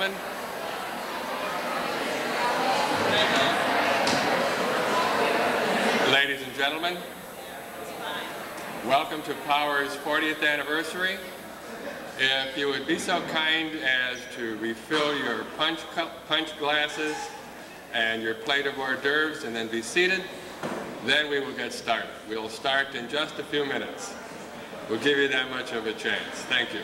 gentlemen, ladies and gentlemen, welcome to Power's 40th anniversary. If you would be so kind as to refill your punch, cup, punch glasses and your plate of hors d'oeuvres and then be seated, then we will get started. We'll start in just a few minutes. We'll give you that much of a chance. Thank you.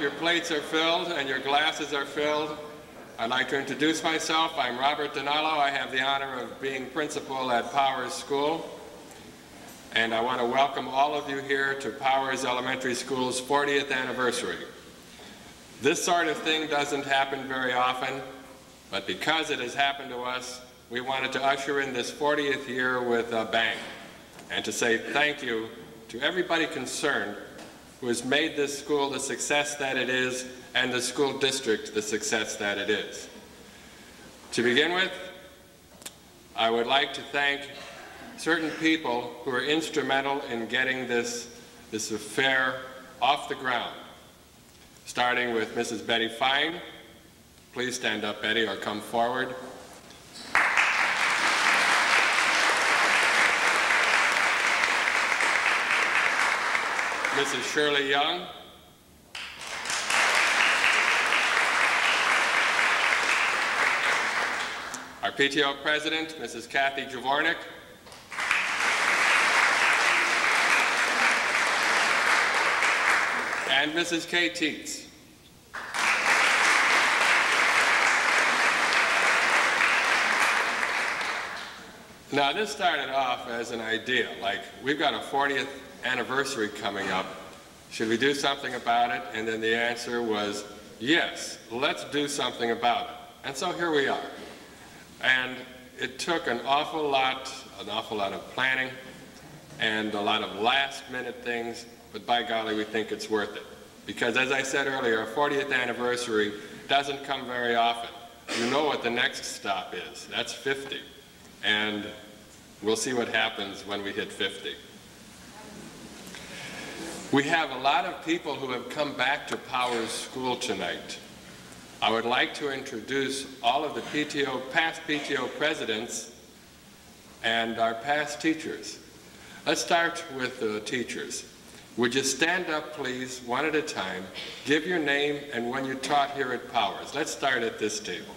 Your plates are filled and your glasses are filled, I'd like to introduce myself. I'm Robert Donalo. I have the honor of being principal at Powers School. And I want to welcome all of you here to Powers Elementary School's 40th anniversary. This sort of thing doesn't happen very often, but because it has happened to us, we wanted to usher in this 40th year with a bang and to say thank you to everybody concerned who has made this school the success that it is and the school district the success that it is. To begin with, I would like to thank certain people who are instrumental in getting this, this affair off the ground, starting with Mrs. Betty Fine. Please stand up, Betty, or come forward. Mrs. Shirley Young. Our PTO president, Mrs. Kathy Javornik. And Mrs. Kay Teets. Now, this started off as an idea, like, we've got a 40th anniversary coming up. Should we do something about it? And then the answer was, yes, let's do something about it. And so here we are. And it took an awful lot, an awful lot of planning and a lot of last minute things, but by golly, we think it's worth it. Because as I said earlier, a 40th anniversary doesn't come very often. You know what the next stop is. That's 50. And we'll see what happens when we hit 50. We have a lot of people who have come back to Powers School tonight. I would like to introduce all of the PTO, past PTO presidents and our past teachers. Let's start with the teachers. Would you stand up, please, one at a time, give your name and when you taught here at Powers. Let's start at this table.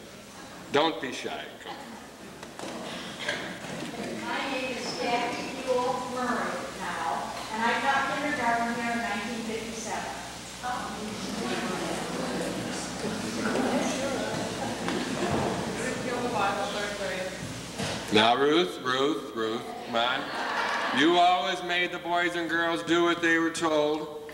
Don't be shy. My name is Jackie Buell Murray now, and I taught kindergarten here in 1957. Now, Ruth, Ruth, Ruth, come on. You always made the boys and girls do what they were told.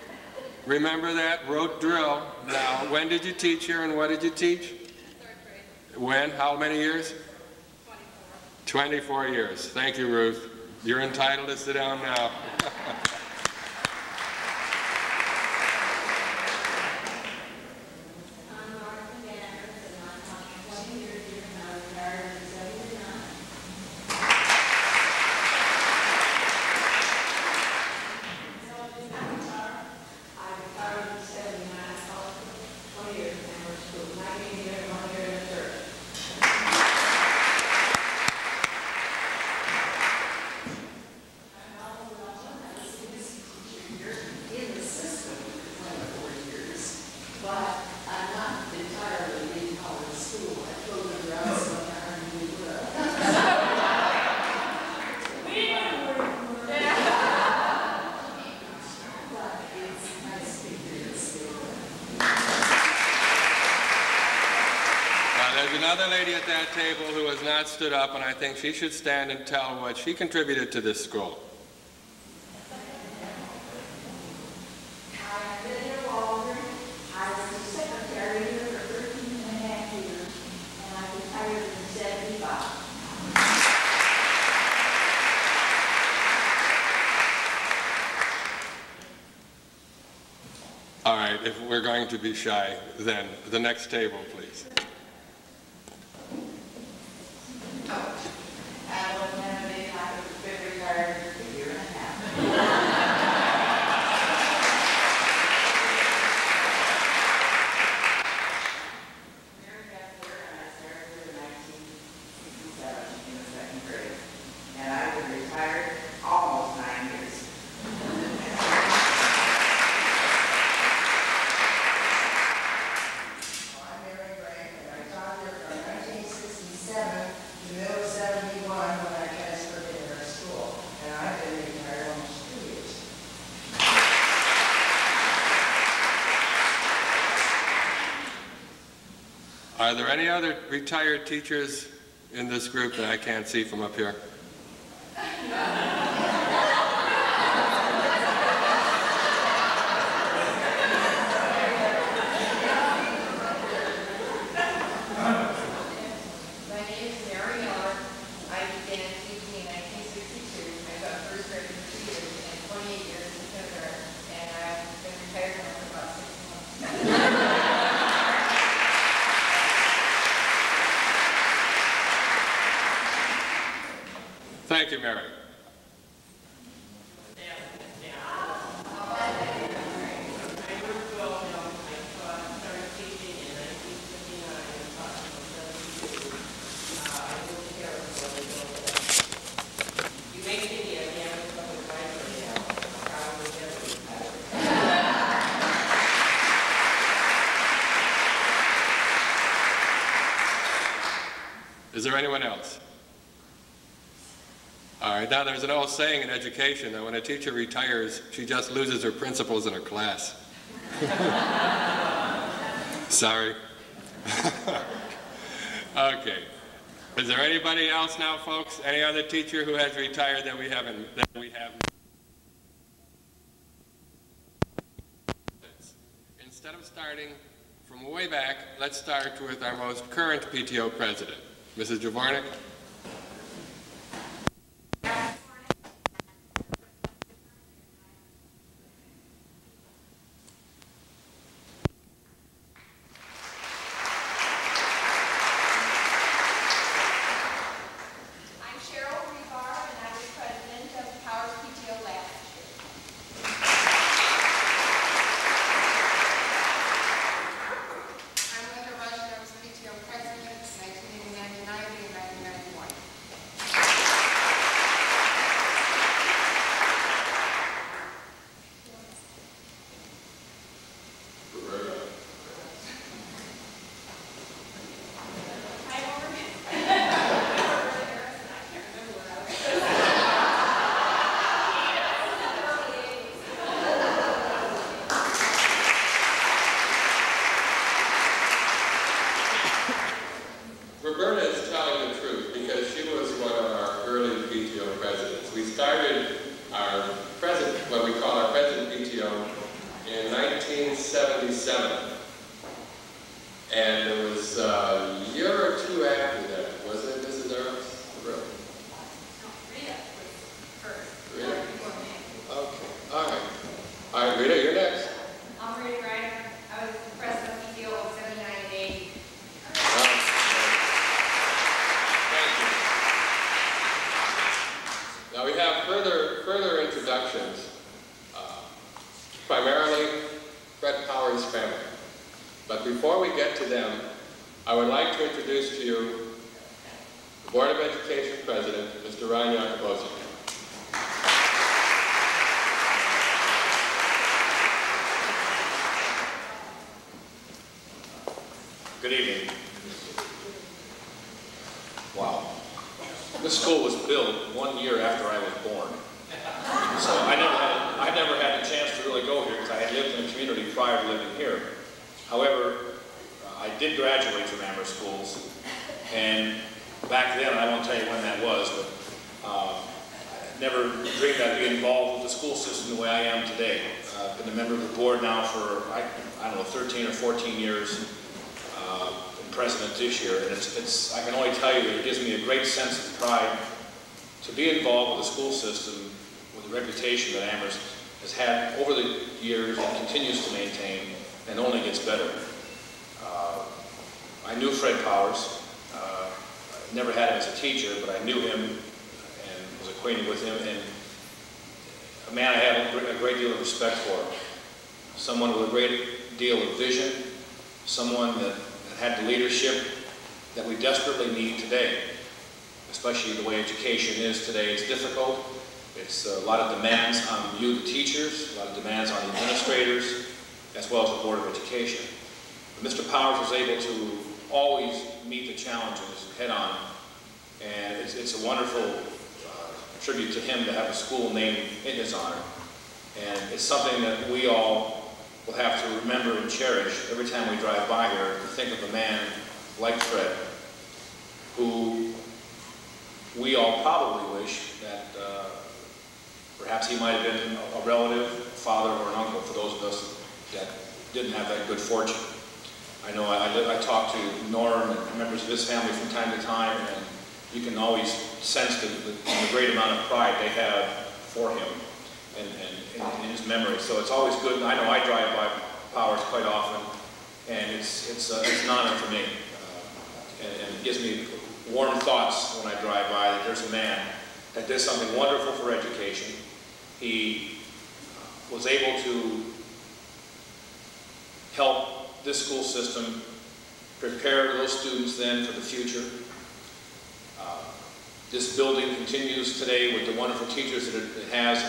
Remember that? Rote drill. Now, when did you teach here and what did you teach? Third grade. When? How many years? 24. 24 years. Thank you, Ruth. You're entitled to sit down now. I'm Martha Manners, and I taught 20 years here, and I retired in 79. I retired in 79, I taught for 20 years in Amherst School. And I came here, one year in the church. in the system for 24 years, but I'm not entirely in Howard School. I floated around somewhere and we were. But it's nice to hear it still. Now, there's another lady at that table who has not stood up, and I think she should stand and tell what she contributed to this school. I've been here. I was secretary for 13 and a half years, and I retired in 75. All right, if we're going to be shy, then the next table, please. Alan Kennedy, I've been retired for a year and a half. Mary Beth Blair, and I started here in 1967 in the second grade. And I've been retired almost nine years. I'm Mary Frank, and I taught here from 1967 to the middle of 71 when I transferred to her school. And I've been retired almost two years. Are there any other retired teachers in this group that I can't see from up here? My name is Mary Miller. I began teaching in 1962. I taught first grade for two years and 28 years in kindergarten, and I've been retired now for about six months. Thank you, Mary. You may see me at the Amherst Public Library now. I was there. Is there anyone else? All right, now there's an old saying in education that when a teacher retires, she just loses her principles in her class. Sorry. okay. Is there anybody else now, folks? Any other teacher who has retired that we haven't, that we haven't? Instead of starting from way back, let's start with our most current PTO president, Mrs. Javornik.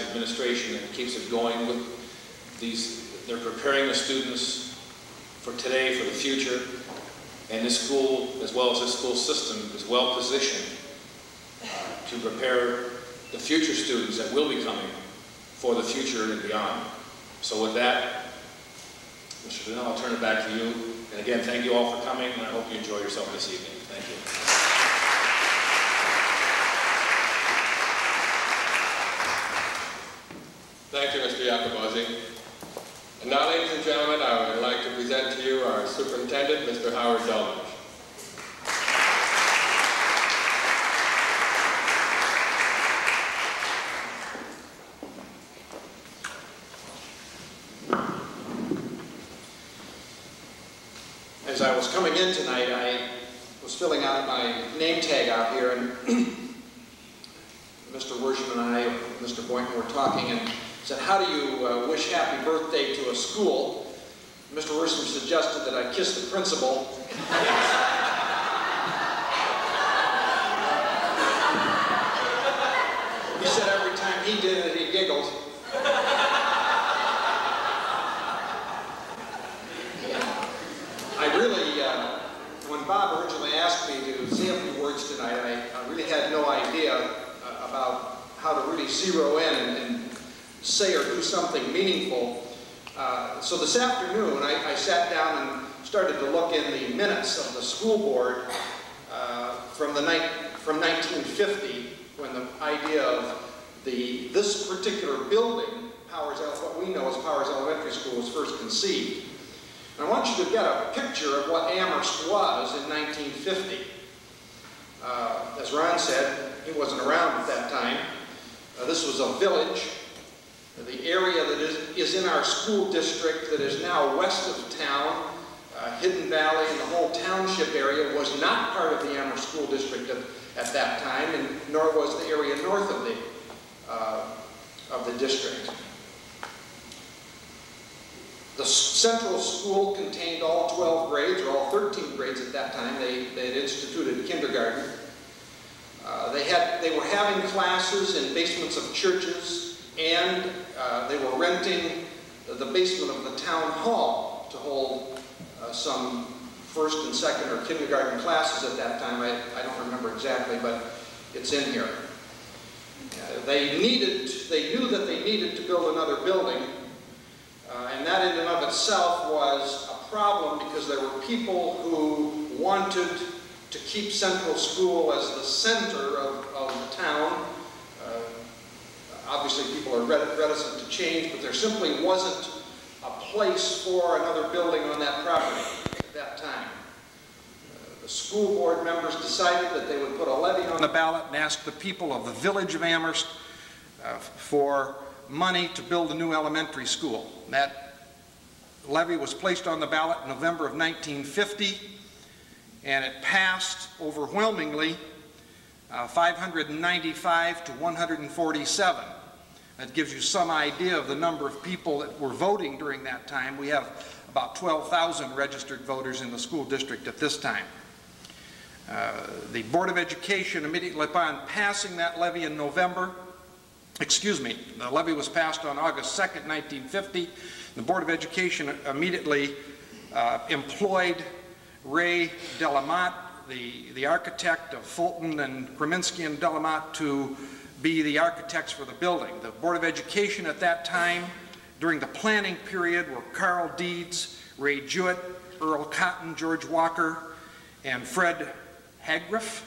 And administration that keeps it going with these, they're preparing the students for today, for the future. And this school, as well as this school system, is well positioned uh, to prepare the future students that will be coming for the future and beyond. So with that, Mr. Donnell, I'll turn it back to you. And again, thank you all for coming, and I hope you enjoy yourself this evening. Thank you. Thank you, Mr. Yacobozi. And now, ladies and gentlemen, I would like to present to you our superintendent, Mr. Howard Dolman. As I was coming in tonight, I was filling out my name tag out here, and Mr. Worsham and I, Mr. Boynton, were talking and said, how do you uh, wish happy birthday to a school? Mr. Worsham suggested that I kiss the principal. He said every time he did it, he giggled. I really, uh, when Bob originally asked me to say a few words tonight, I, I really had no idea uh, about how to really zero in and, and say or do something meaningful. Uh, so this afternoon, I, I sat down and started to look in the minutes of the school board uh, from the night from 1950, when the idea of the this particular building, Powers, what we know as Powers Elementary School, was first conceived. And I want you to get a picture of what Amherst was in 1950. Uh, as Ron said, he wasn't around at that time. Uh, this was a village. The area that is, is in our school district that is now west of town, uh, Hidden Valley and the whole township area was not part of the Amherst School District at, at that time, and nor was the area north of the, uh, of the district. The central school contained all 12 grades, or all 13 grades at that time. They, they had instituted kindergarten. Uh, They had, they were having classes in basements of churches, and uh, they were renting the basement of the town hall to hold uh, some first and second or kindergarten classes at that time. I, I don't remember exactly, but it's in here. Uh, They needed, they knew that they needed to build another building, uh, and that in and of itself was a problem because there were people who wanted to keep Central School as the center of, of the town. Obviously, people are reticent to change, but there simply wasn't a place for another building on that property at that time. The school board members decided that they would put a levy on the ballot and ask the people of the village of Amherst uh, for money to build a new elementary school. That levy was placed on the ballot in November of 1950, and it passed overwhelmingly, uh, 595 to 147. That gives you some idea of the number of people that were voting during that time. We have about 12,000 registered voters in the school district at this time. Uh, The Board of Education immediately upon passing that levy in November, excuse me, the levy was passed on August 2nd, 1950. The Board of Education immediately uh, employed Ray Delamotte, the, the architect of Fulton and Kreminski and Delamotte, to be the architects for the building. The Board of Education at that time, during the planning period, were Carl Deeds, Ray Jewett, Earl Cotton, George Walker, and Fred Hagriff?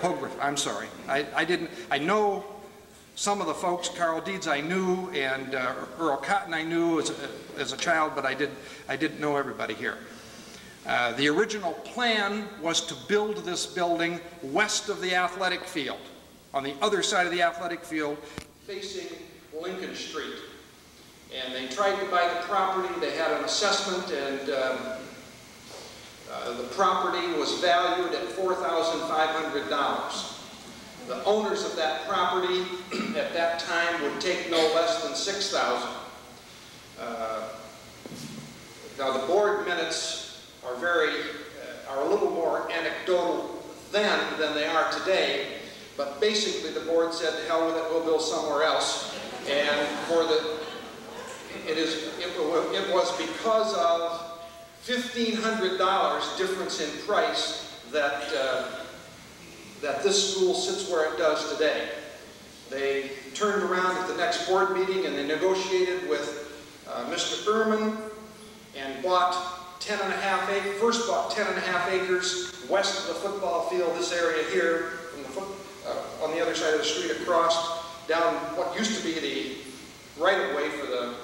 Hogriff, I'm sorry. I, I didn't, I know some of the folks, Carl Deeds I knew, and uh, Earl Cotton I knew as a, as a child, but I, did, I didn't know everybody here. Uh, The original plan was to build this building west of the athletic field, on the other side of the athletic field, facing Lincoln Street. And they tried to buy the property, they had an assessment, and um, uh, the property was valued at $4,500. The owners of that property at that time would take no less than 6,000. Uh, Now, the board minutes are very, uh, are a little more anecdotal then than they are today, but basically the board said, "To hell with it, we'll build somewhere else. And for the, it is, it it was because of $1,500 difference in price that, uh, that this school sits where it does today. They turned around at the next board meeting and they negotiated with uh, Mr. Ehrman and bought 10 and a half acres, first bought 10 and a half acres west of the football field, this area here, foot, uh, on the other side of the street across, down what used to be the right-of-way for the,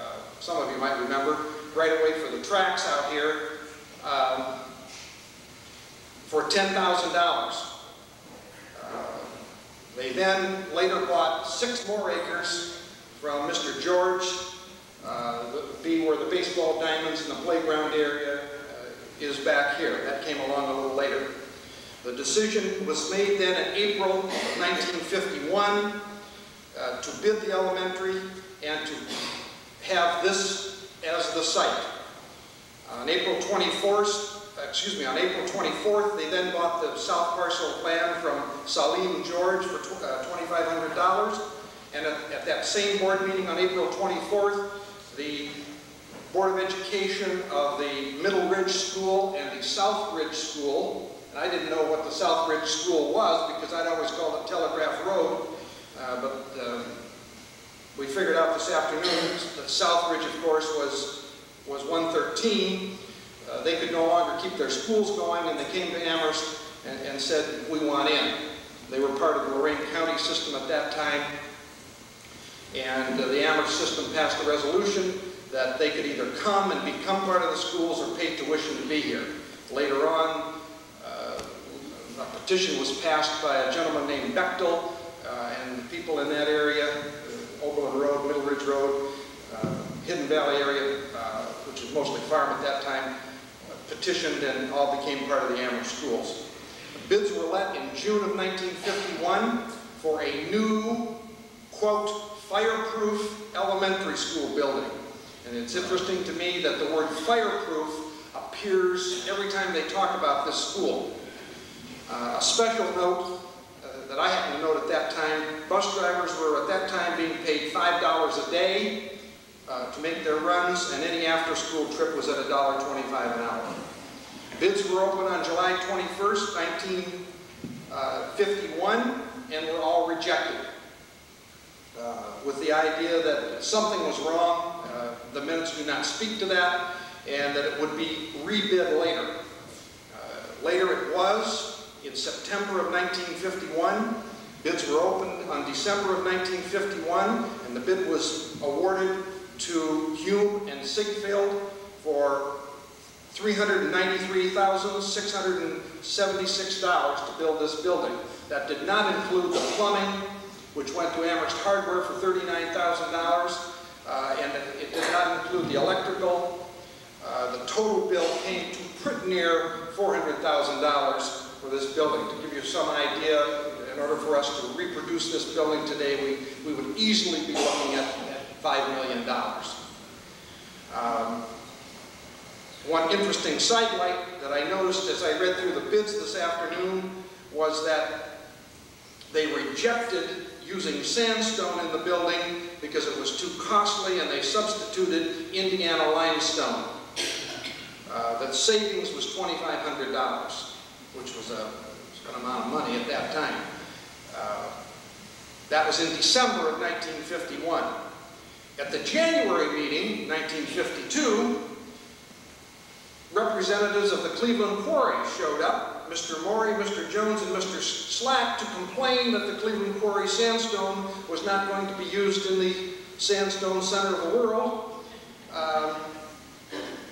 uh, some of you might remember, right-of-way for the tracks out here, um, for $10,000. They then later bought six more acres from Mr. George, uh, be where the baseball diamonds and the playground area uh, is back here. That came along a little later. The decision was made then in April of 1951 uh, to bid the elementary and to have this as the site. On April 24th, excuse me, on April 24th, they then bought the south parcel plan from Salim George for uh, $2,500. And at, at that same board meeting on April 24th, the Board of Education of the Middle Ridge School and the South Ridge School, and I didn't know what the South Ridge School was because I'd always called it Telegraph Road, uh, but um, we figured out this afternoon that South Ridge, of course, was, was 113. Uh, They could no longer keep their schools going, and they came to Amherst and, and said, we want in. They were part of the Lorain County system at that time, and uh, the Amherst system passed a resolution that they could either come and become part of the schools or pay tuition to be here. Later on, uh, a petition was passed by a gentleman named Bechtel, uh, and people in that area, uh, Oberlin Road, Middle Ridge Road, uh, Hidden Valley area, uh, which was mostly farm at that time, petitioned and all became part of the Amherst schools. Bids were let in June of 1951 for a new, quote, fireproof elementary school building. And it's interesting to me that the word fireproof appears every time they talk about this school. Uh, A special note uh, that I happened to note at that time, bus drivers were at that time being paid $5 a day uh, to make their runs, and any after-school trip was at $1.25 an hour. Bids were open on July 21st, 1951, and were all rejected. Uh, With the idea that something was wrong, uh, the minutes do not speak to that, and that it would be rebid later. Uh, Later it was, in September of 1951. Bids were opened on December of 1951, and the bid was awarded to Hume and Sigfeld for $393,676 to build this building. That did not include the plumbing, which went to Amherst Hardware for $39,000, uh, and it did not include the electrical. Uh, The total bill came to pretty near $400,000 for this building. To give you some idea, in order for us to reproduce this building today, we we would easily be looking at at $5 million. Um, One interesting sidelight that I noticed as I read through the bids this afternoon was that they rejected using sandstone in the building because it was too costly and they substituted Indiana limestone. Uh, The savings was $2,500, which was a an amount of money at that time. Uh, That was in December of 1951. At the January meeting, 1952, representatives of the Cleveland Quarry showed up, Mr. Morey, Mr. Jones, and Mr. Slack, to complain that the Cleveland Quarry sandstone was not going to be used in the sandstone center of the world. Um,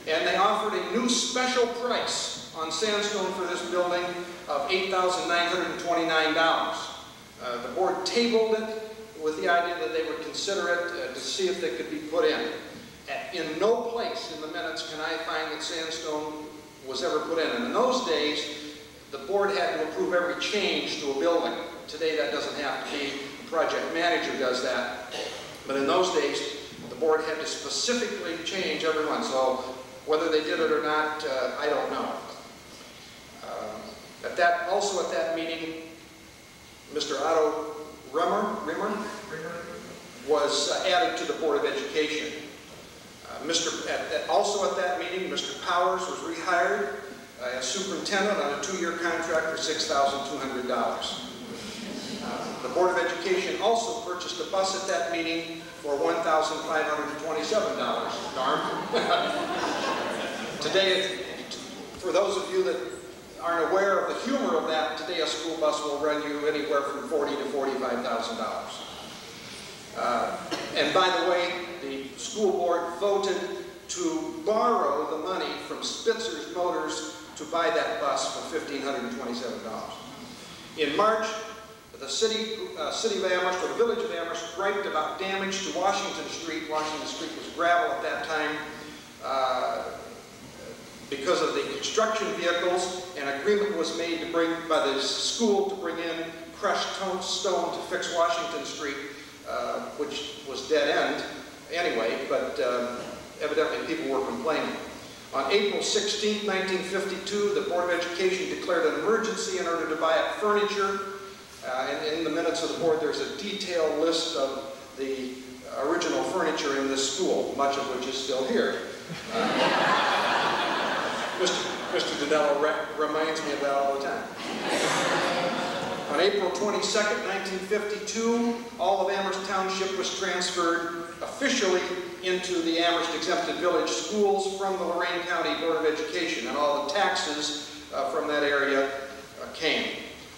and they offered a new special price on sandstone for this building of $8,929. Uh, the board tabled it with the idea that they would consider it uh, to see if they could be put in. In no place in the minutes can I find that sandstone was ever put in. And in those days, the board had to approve every change to a building. Today, that doesn't have to be, the project manager does that. But in those days, the board had to specifically change every one. So whether they did it or not, uh, I don't know. Um, At that, also at that meeting, Mr. Otto Rummer, Rimmer, was uh, added to the Board of Education. Uh, Mr. at- at- Also at that meeting, Mr. Powers was rehired as superintendent on a two-year contract for $6,200. Uh, The Board of Education also purchased a bus at that meeting for $1,527. Darn. Today, for those of you that aren't aware of the humor of that, today a school bus will run you anywhere from forty to $45,000. Uh, And by the way, the school board voted to borrow the money from Spitzer's Motors to buy that bus for $1,527. In March, the city, uh, city of Amherst, or the village of Amherst, griped about damage to Washington Street. Washington Street was gravel at that time. uh, Because of the construction vehicles, an agreement was made to bring, by the school to bring in crushed tone- stone to fix Washington Street, uh, which was dead end anyway, but um, evidently people were complaining. On April 16, 1952, the Board of Education declared an emergency in order to buy up furniture. Uh, And in the minutes of the board, there's a detailed list of the original furniture in this school, much of which is still here. Mr. Mr. Danello re- reminds me of that all the time. On April 22, 1952, all of Amherst Township was transferred officially into the Amherst Exempted Village Schools from the Lorain County Board of Education, and all the taxes uh, from that area uh, came.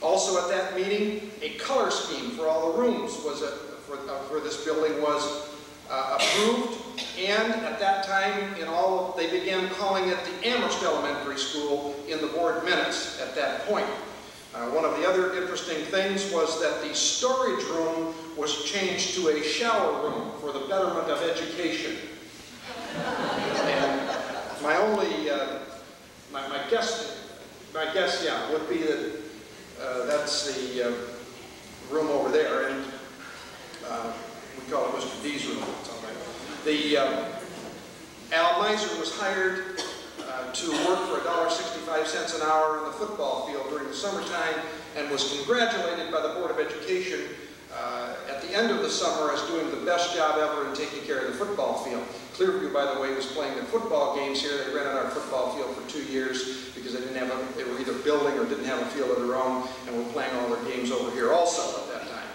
Also at that meeting, a color scheme for all the rooms was, uh, for, uh, for this building was uh, approved, and at that time, in all, they began calling it the Amherst Elementary School in the board minutes at that point. Uh, One of the other interesting things was that the storage room was changed to a shower room for the betterment of education. And my only, uh, my my guess, my guess, yeah, would be that uh, that's the uh, room over there, and uh, we call it Mr. D's room, it's all right. The, uh, Al Miser was hired uh, to work for $1.65 an hour on the football field during the summertime and was congratulated by the Board of Education uh, at the end of the summer as doing the best job ever in taking care of the football field. Clearview, by the way, was playing the football games here. They rented our football field for two years because they didn't have a, they were either building or didn't have a field of their own and were playing all their games over here also at that time.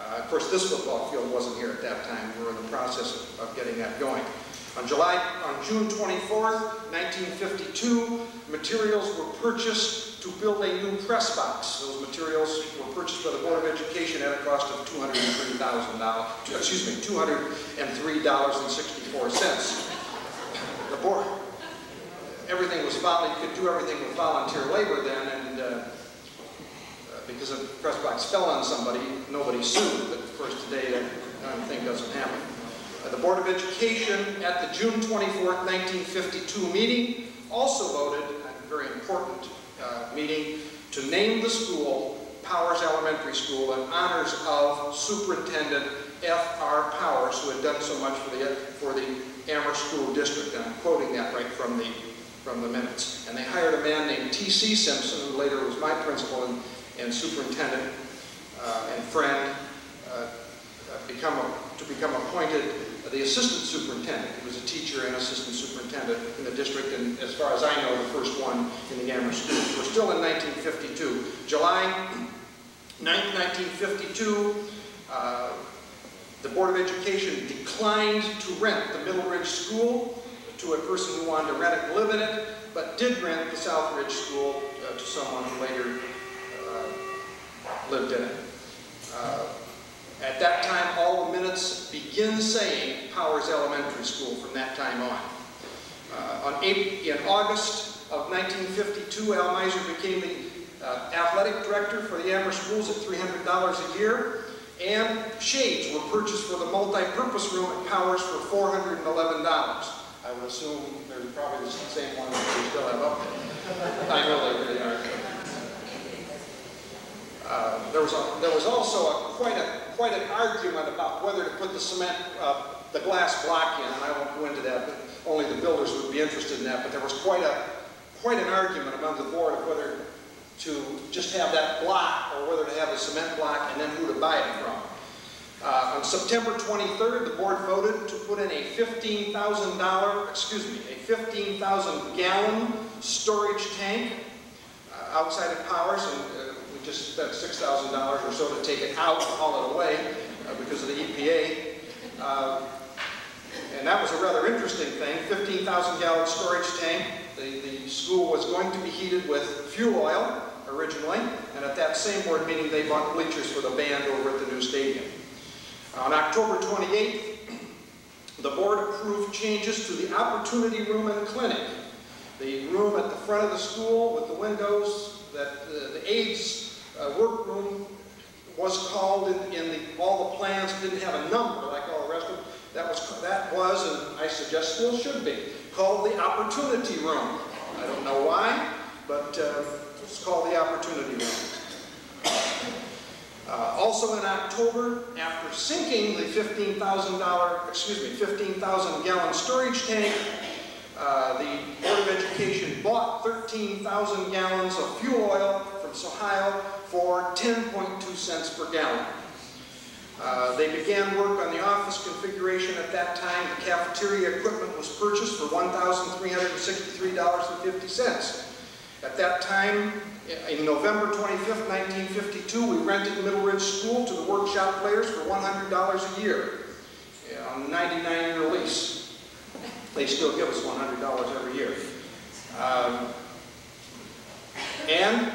Uh, Of course, this football field wasn't here at that time. We were in the process of- of getting that going. On July, on June 24, 1952, materials were purchased to build a new press box. Those materials were purchased by the Board of Education at a cost of $203,000, excuse me, $203.64. The board, everything was vol, you could do everything with volunteer labor then, and uh, uh, because a press box fell on somebody, nobody sued, but of course today that kind of thing doesn't happen. The Board of Education at the June 24th, 1952 meeting also voted, a very important uh, meeting, to name the school Powers Elementary School in honors of Superintendent F.R. Powers, who had done so much for the, for the Amherst School District, and I'm quoting that right from the, from the minutes. And they hired a man named T.C. Simpson, who later was my principal and, and superintendent uh, and friend, uh, uh, become a, to become appointed the assistant superintendent. He was a teacher and assistant superintendent in the district, and as far as I know, the first one in the Amherst schools. We're still in 1952. July 9, 1952, uh, the Board of Education declined to rent the Middle Ridge School to a person who wanted to rent it and live in it, but did rent the South Ridge School uh, to someone who later uh, lived in it. At that time, all the minutes begin saying Powers Elementary School from that time on. Uh, on April, in August of 1952, Al Miser became the uh, athletic director for the Amherst schools at $300 a year, and shades were purchased for the multi-purpose room at Powers for $411. I would assume they're probably the same ones that we still have up there. I know they really are. Uh, there was a, there was also a, quite a quite an argument about whether to put the cement uh, the glass block in, and I won't go into that. But only the builders would be interested in that. But there was quite a quite an argument among the board of whether to just have that block or whether to have a cement block and then who to buy it from. Uh, on September 23rd, the board voted to put in a $15,000, excuse me, a 15,000 gallon storage tank uh, outside of Powers, and just spent $6,000 or so to take it out, and haul it away uh, because of the EPA. Uh, and that was a rather interesting thing, 15,000 gallon storage tank. The, the school was going to be heated with fuel oil originally, and at that same board meeting, they bought bleachers for the band over at the new stadium. On October 28th, the board approved changes to the Opportunity Room and Clinic. The room at the front of the school with the windows, that uh, the aides uh, workroom was called in, in the, all the plans didn't have a number like all the rest of them. That was, that was, and I suggest still should be, called the Opportunity Room. I don't know why, but uh, it's called the Opportunity Room. Uh, also in October, after sinking the $15,000, excuse me, 15,000 gallon storage tank, uh, the Board of Education bought 13,000 gallons of fuel oil from Sohio for 10.2 cents per gallon. Uh, they began work on the office configuration at that time. The cafeteria equipment was purchased for $1,363.50. At that time, in November 25, 1952, we rented Middle Ridge School to the workshop players for $100 a year on a 99-year lease. They still give us $100 every year. Um, and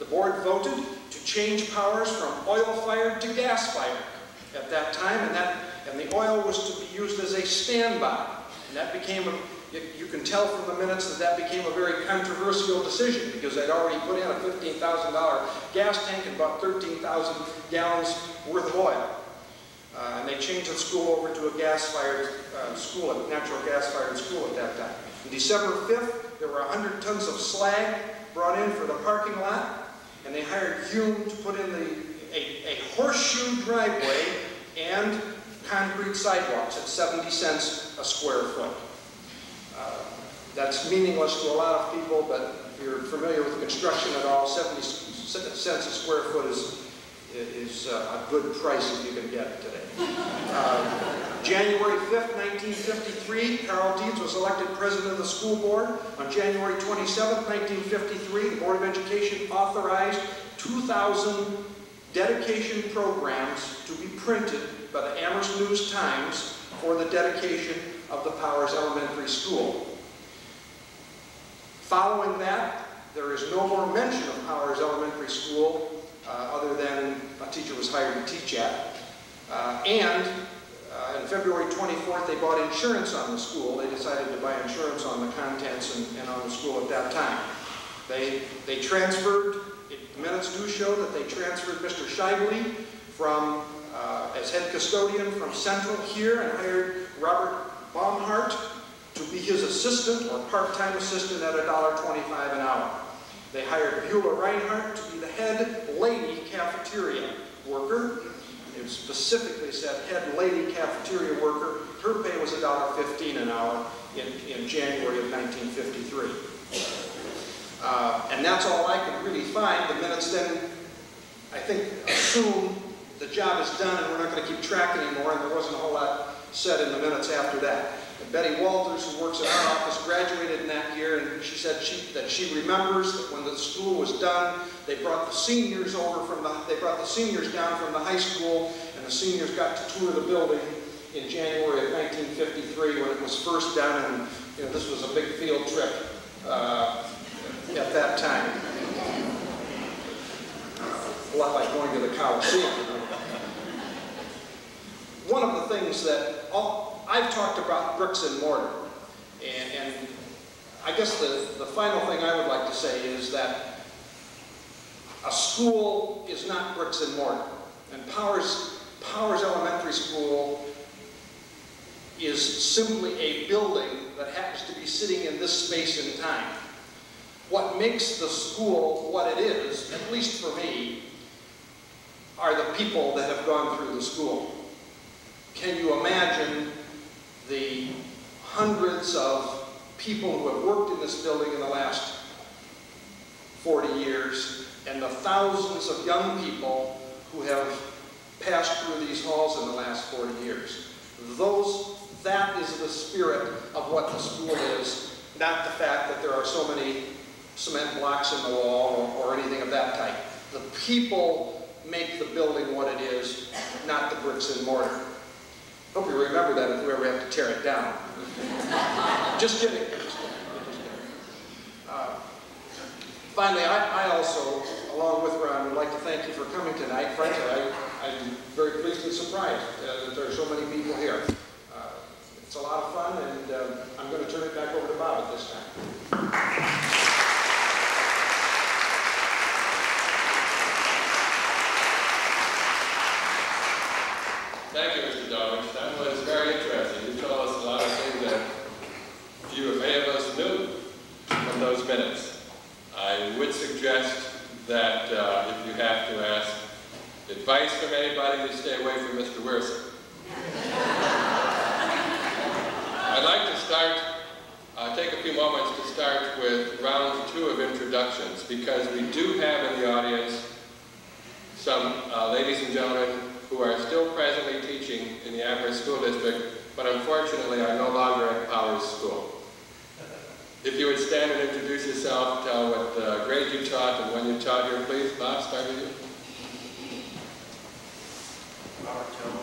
the board voted to change powers from oil-fired to gas-fired at that time, and that and the oil was to be used as a standby. And that became a, you, can tell from the minutes that that became a very controversial decision because they'd already put in a $15,000 gas tank and bought 13,000 gallons worth of oil. Uh, and they changed the school over to a gas-fired uh, school, a natural gas-fired school at that time. On December 5th, there were 100 tons of slag brought in for the parking lot, and they hired Hume to put in the, a, a horseshoe driveway and concrete sidewalks at 70 cents a square foot. That's meaningless to a lot of people, but if you're familiar with construction at all, 70 cents a square foot is, is uh, a good price if you can get it today. Uh, January 5, 1953, Carl Deeds was elected president of the school board. On January 27, 1953, the Board of Education authorized 2,000 dedication programs to be printed by the Amherst News Times for the dedication of the Powers Elementary School. Following that, there is no more mention of Powers Elementary School uh, other than a teacher was hired to teach at. Uh, and uh, on February 24th, they bought insurance on the school. They decided to buy insurance on the contents and, and on the school at that time. They, they transferred, it, minutes do show that they transferred Mr. Shively from, uh, as head custodian from Central here and hired Robert Baumhart to be his assistant or part-time assistant at $1.25 an hour. They hired Beulah Reinhardt to be the head lady cafeteria worker. It specifically said head lady cafeteria worker. Her pay was $1.15 an hour in, in January of 1953. Uh, and that's all I could really find. The minutes then, I think, assume the job is done and we're not going to keep track anymore, and there wasn't a whole lot said in the minutes after that. And Betty Walters, who works in our office, graduated in that year, and she said she, that she remembers that when the school was done, they brought the seniors over from the, they brought the seniors down from the high school, and the seniors got to tour the building in January of 1953 when it was first done, and you know, this was a big field trip uh, at that time. A lot like going to the Coliseum. One of the things that all, I've talked about bricks and mortar, and, and I guess the, the final thing I would like to say is that a school is not bricks and mortar. And Powers, Powers Elementary School is simply a building that happens to be sitting in this space and time. What makes the school what it is, at least for me, are the people that have gone through the school. Can you imagine the hundreds of people who have worked in this building in the last 40 years and the thousands of young people who have passed through these halls in the last 40 years? Those, that is the spirit of what the school is, not the fact that there are so many cement blocks in the wall or, or anything of that type. The people make the building what it is, not the bricks and mortar. Hope you remember that if we ever have to tear it down. Just kidding. Uh, finally, I, I, also, along with Ron, would like to thank you for coming tonight. Frankly, I, I'm very pleased and surprised uh, that there are so many people here. Uh, it's a lot of fun, and uh, I'm going to turn it back over to Bob at this time. Thank you, Mr. Dodge. That was very interesting. You told us a lot of things that few, if any of us, knew from those minutes. I would suggest that uh, if you have to ask advice from anybody, to stay away from Mr. Wilson. I'd like to start, uh, take a few moments to start with round two of introductions because we do have in the audience some uh, ladies and gentlemen who are still presently teaching in the Amherst School District, but unfortunately are no longer at Powers School. If you would stand and introduce yourself, tell what uh, grade you taught and when you taught here, please. Bob, start with you. Robert Tillman,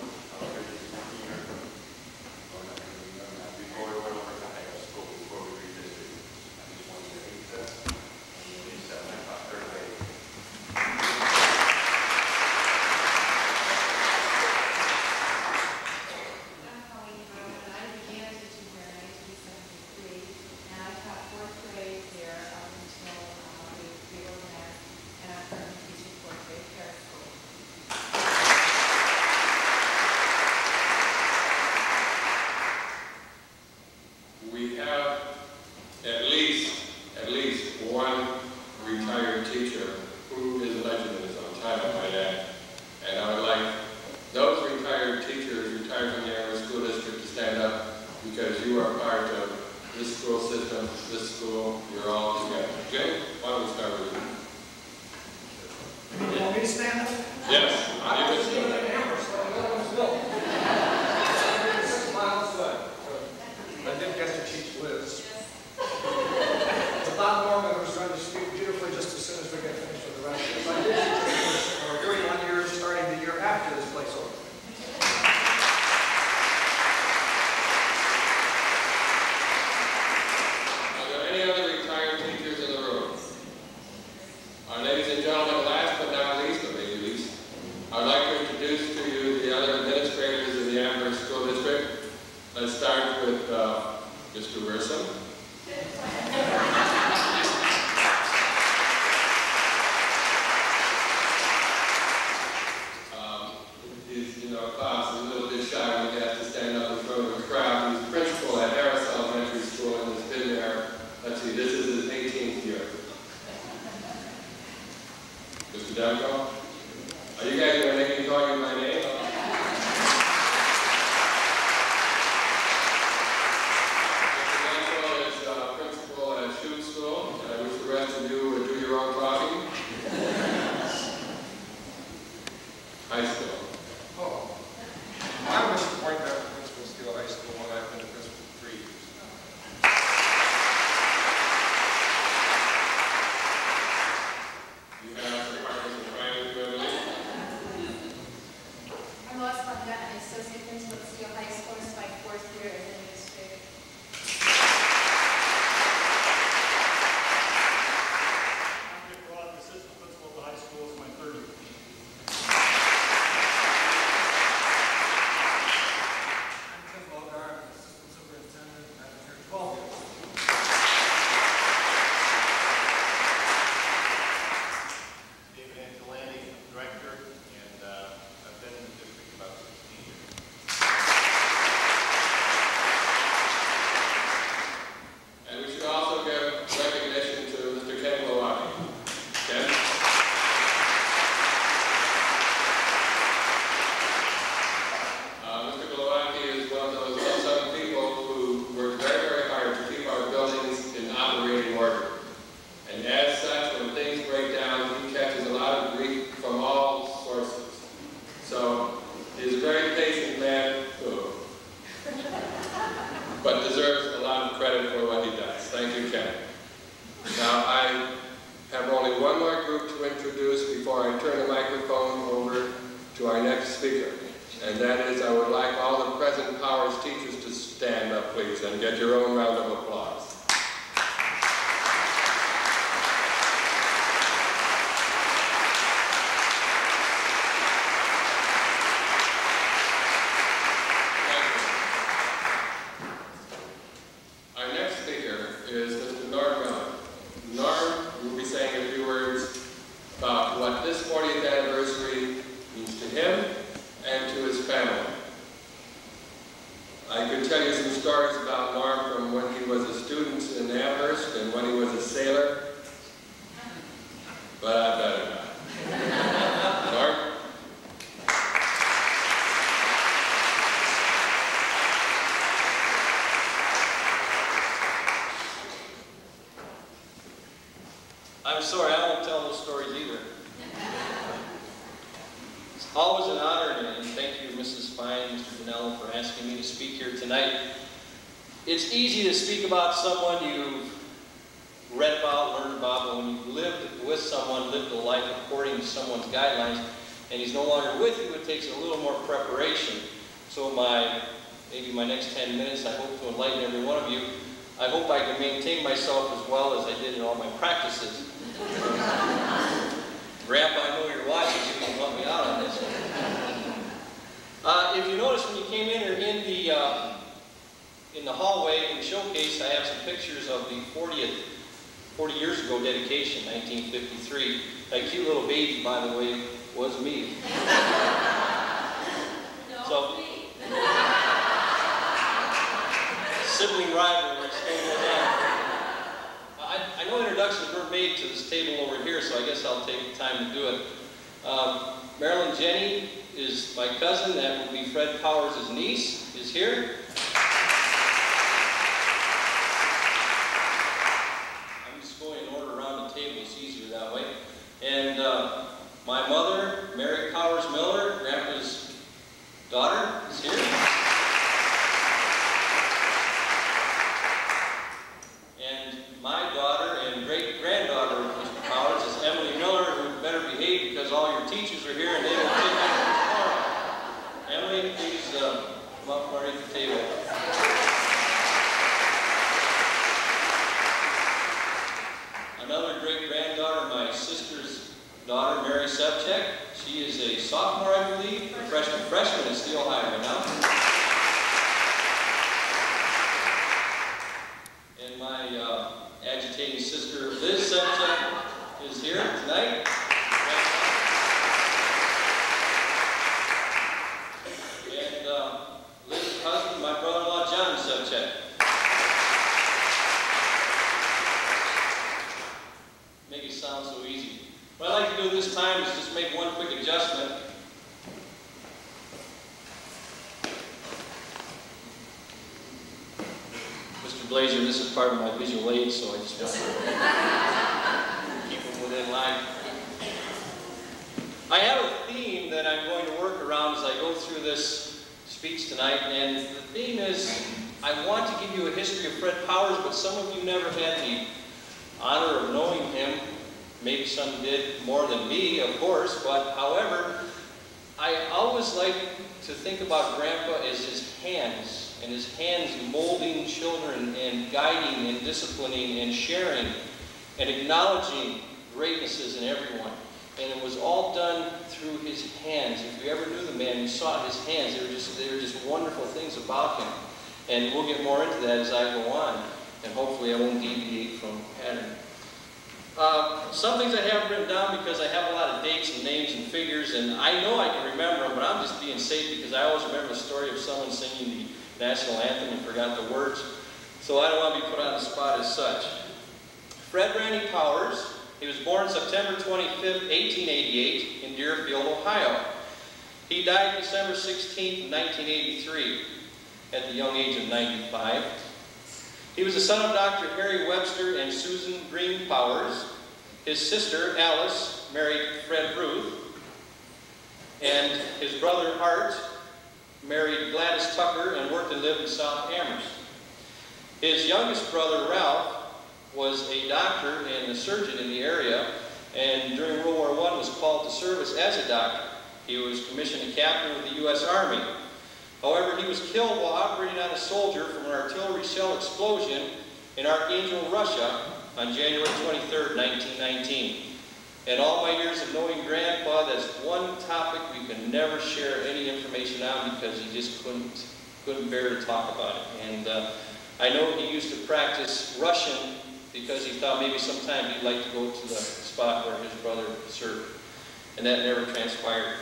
And that never transpired.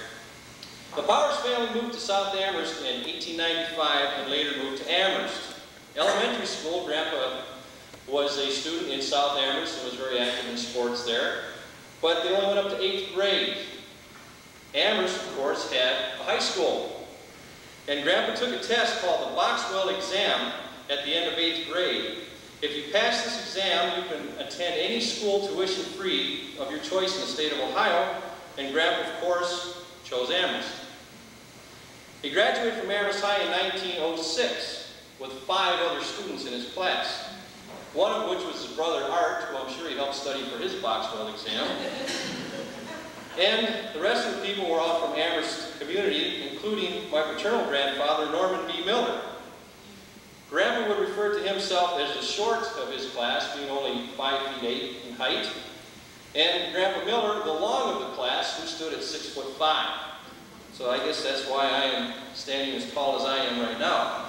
The Powers family moved to South Amherst in 1895 and later moved to Amherst. Elementary school, Grandpa was a student in South Amherst and was very active in sports there. But they only went up to eighth grade. Amherst, of course, had a high school. And Grandpa took a test called the Boxwell exam at the end of eighth grade. If you pass this exam, you can attend any school tuition free of your choice in the state of Ohio. And Grandpa, of course, chose Amherst. He graduated from Amherst High in 1906 with five other students in his class. One of which was his brother Art, who I'm sure he helped study for his Boxwell exam. And the rest of the people were all from Amherst community, including my paternal grandfather, Norman B. Miller. Grandpa would refer to himself as the short of his class, being only 5 feet 8 in height. And Grandpa Miller, the long of the class, who stood at 6 foot 5. So I guess that's why I am standing as tall as I am right now.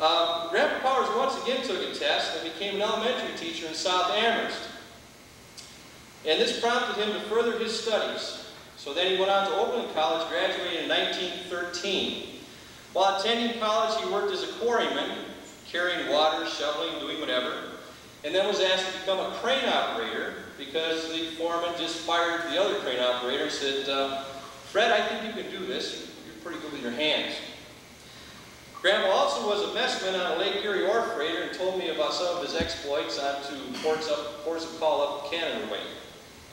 Uh, Grandpa Powers once again took a test and became an elementary teacher in South Amherst. And this prompted him to further his studies. So then he went on to Oberlin College, graduating in 1913. While attending college, he worked as a quarryman, carrying water, shoveling, doing whatever, and then was asked to become a crane operator because the foreman just fired the other crane operator and said, uh, Fred, I think you can do this. You're pretty good with your hands. Grandpa also was a messman on a Lake Erie ore freighter and told me about some of his exploits onto ports, up, ports of call up Canada way.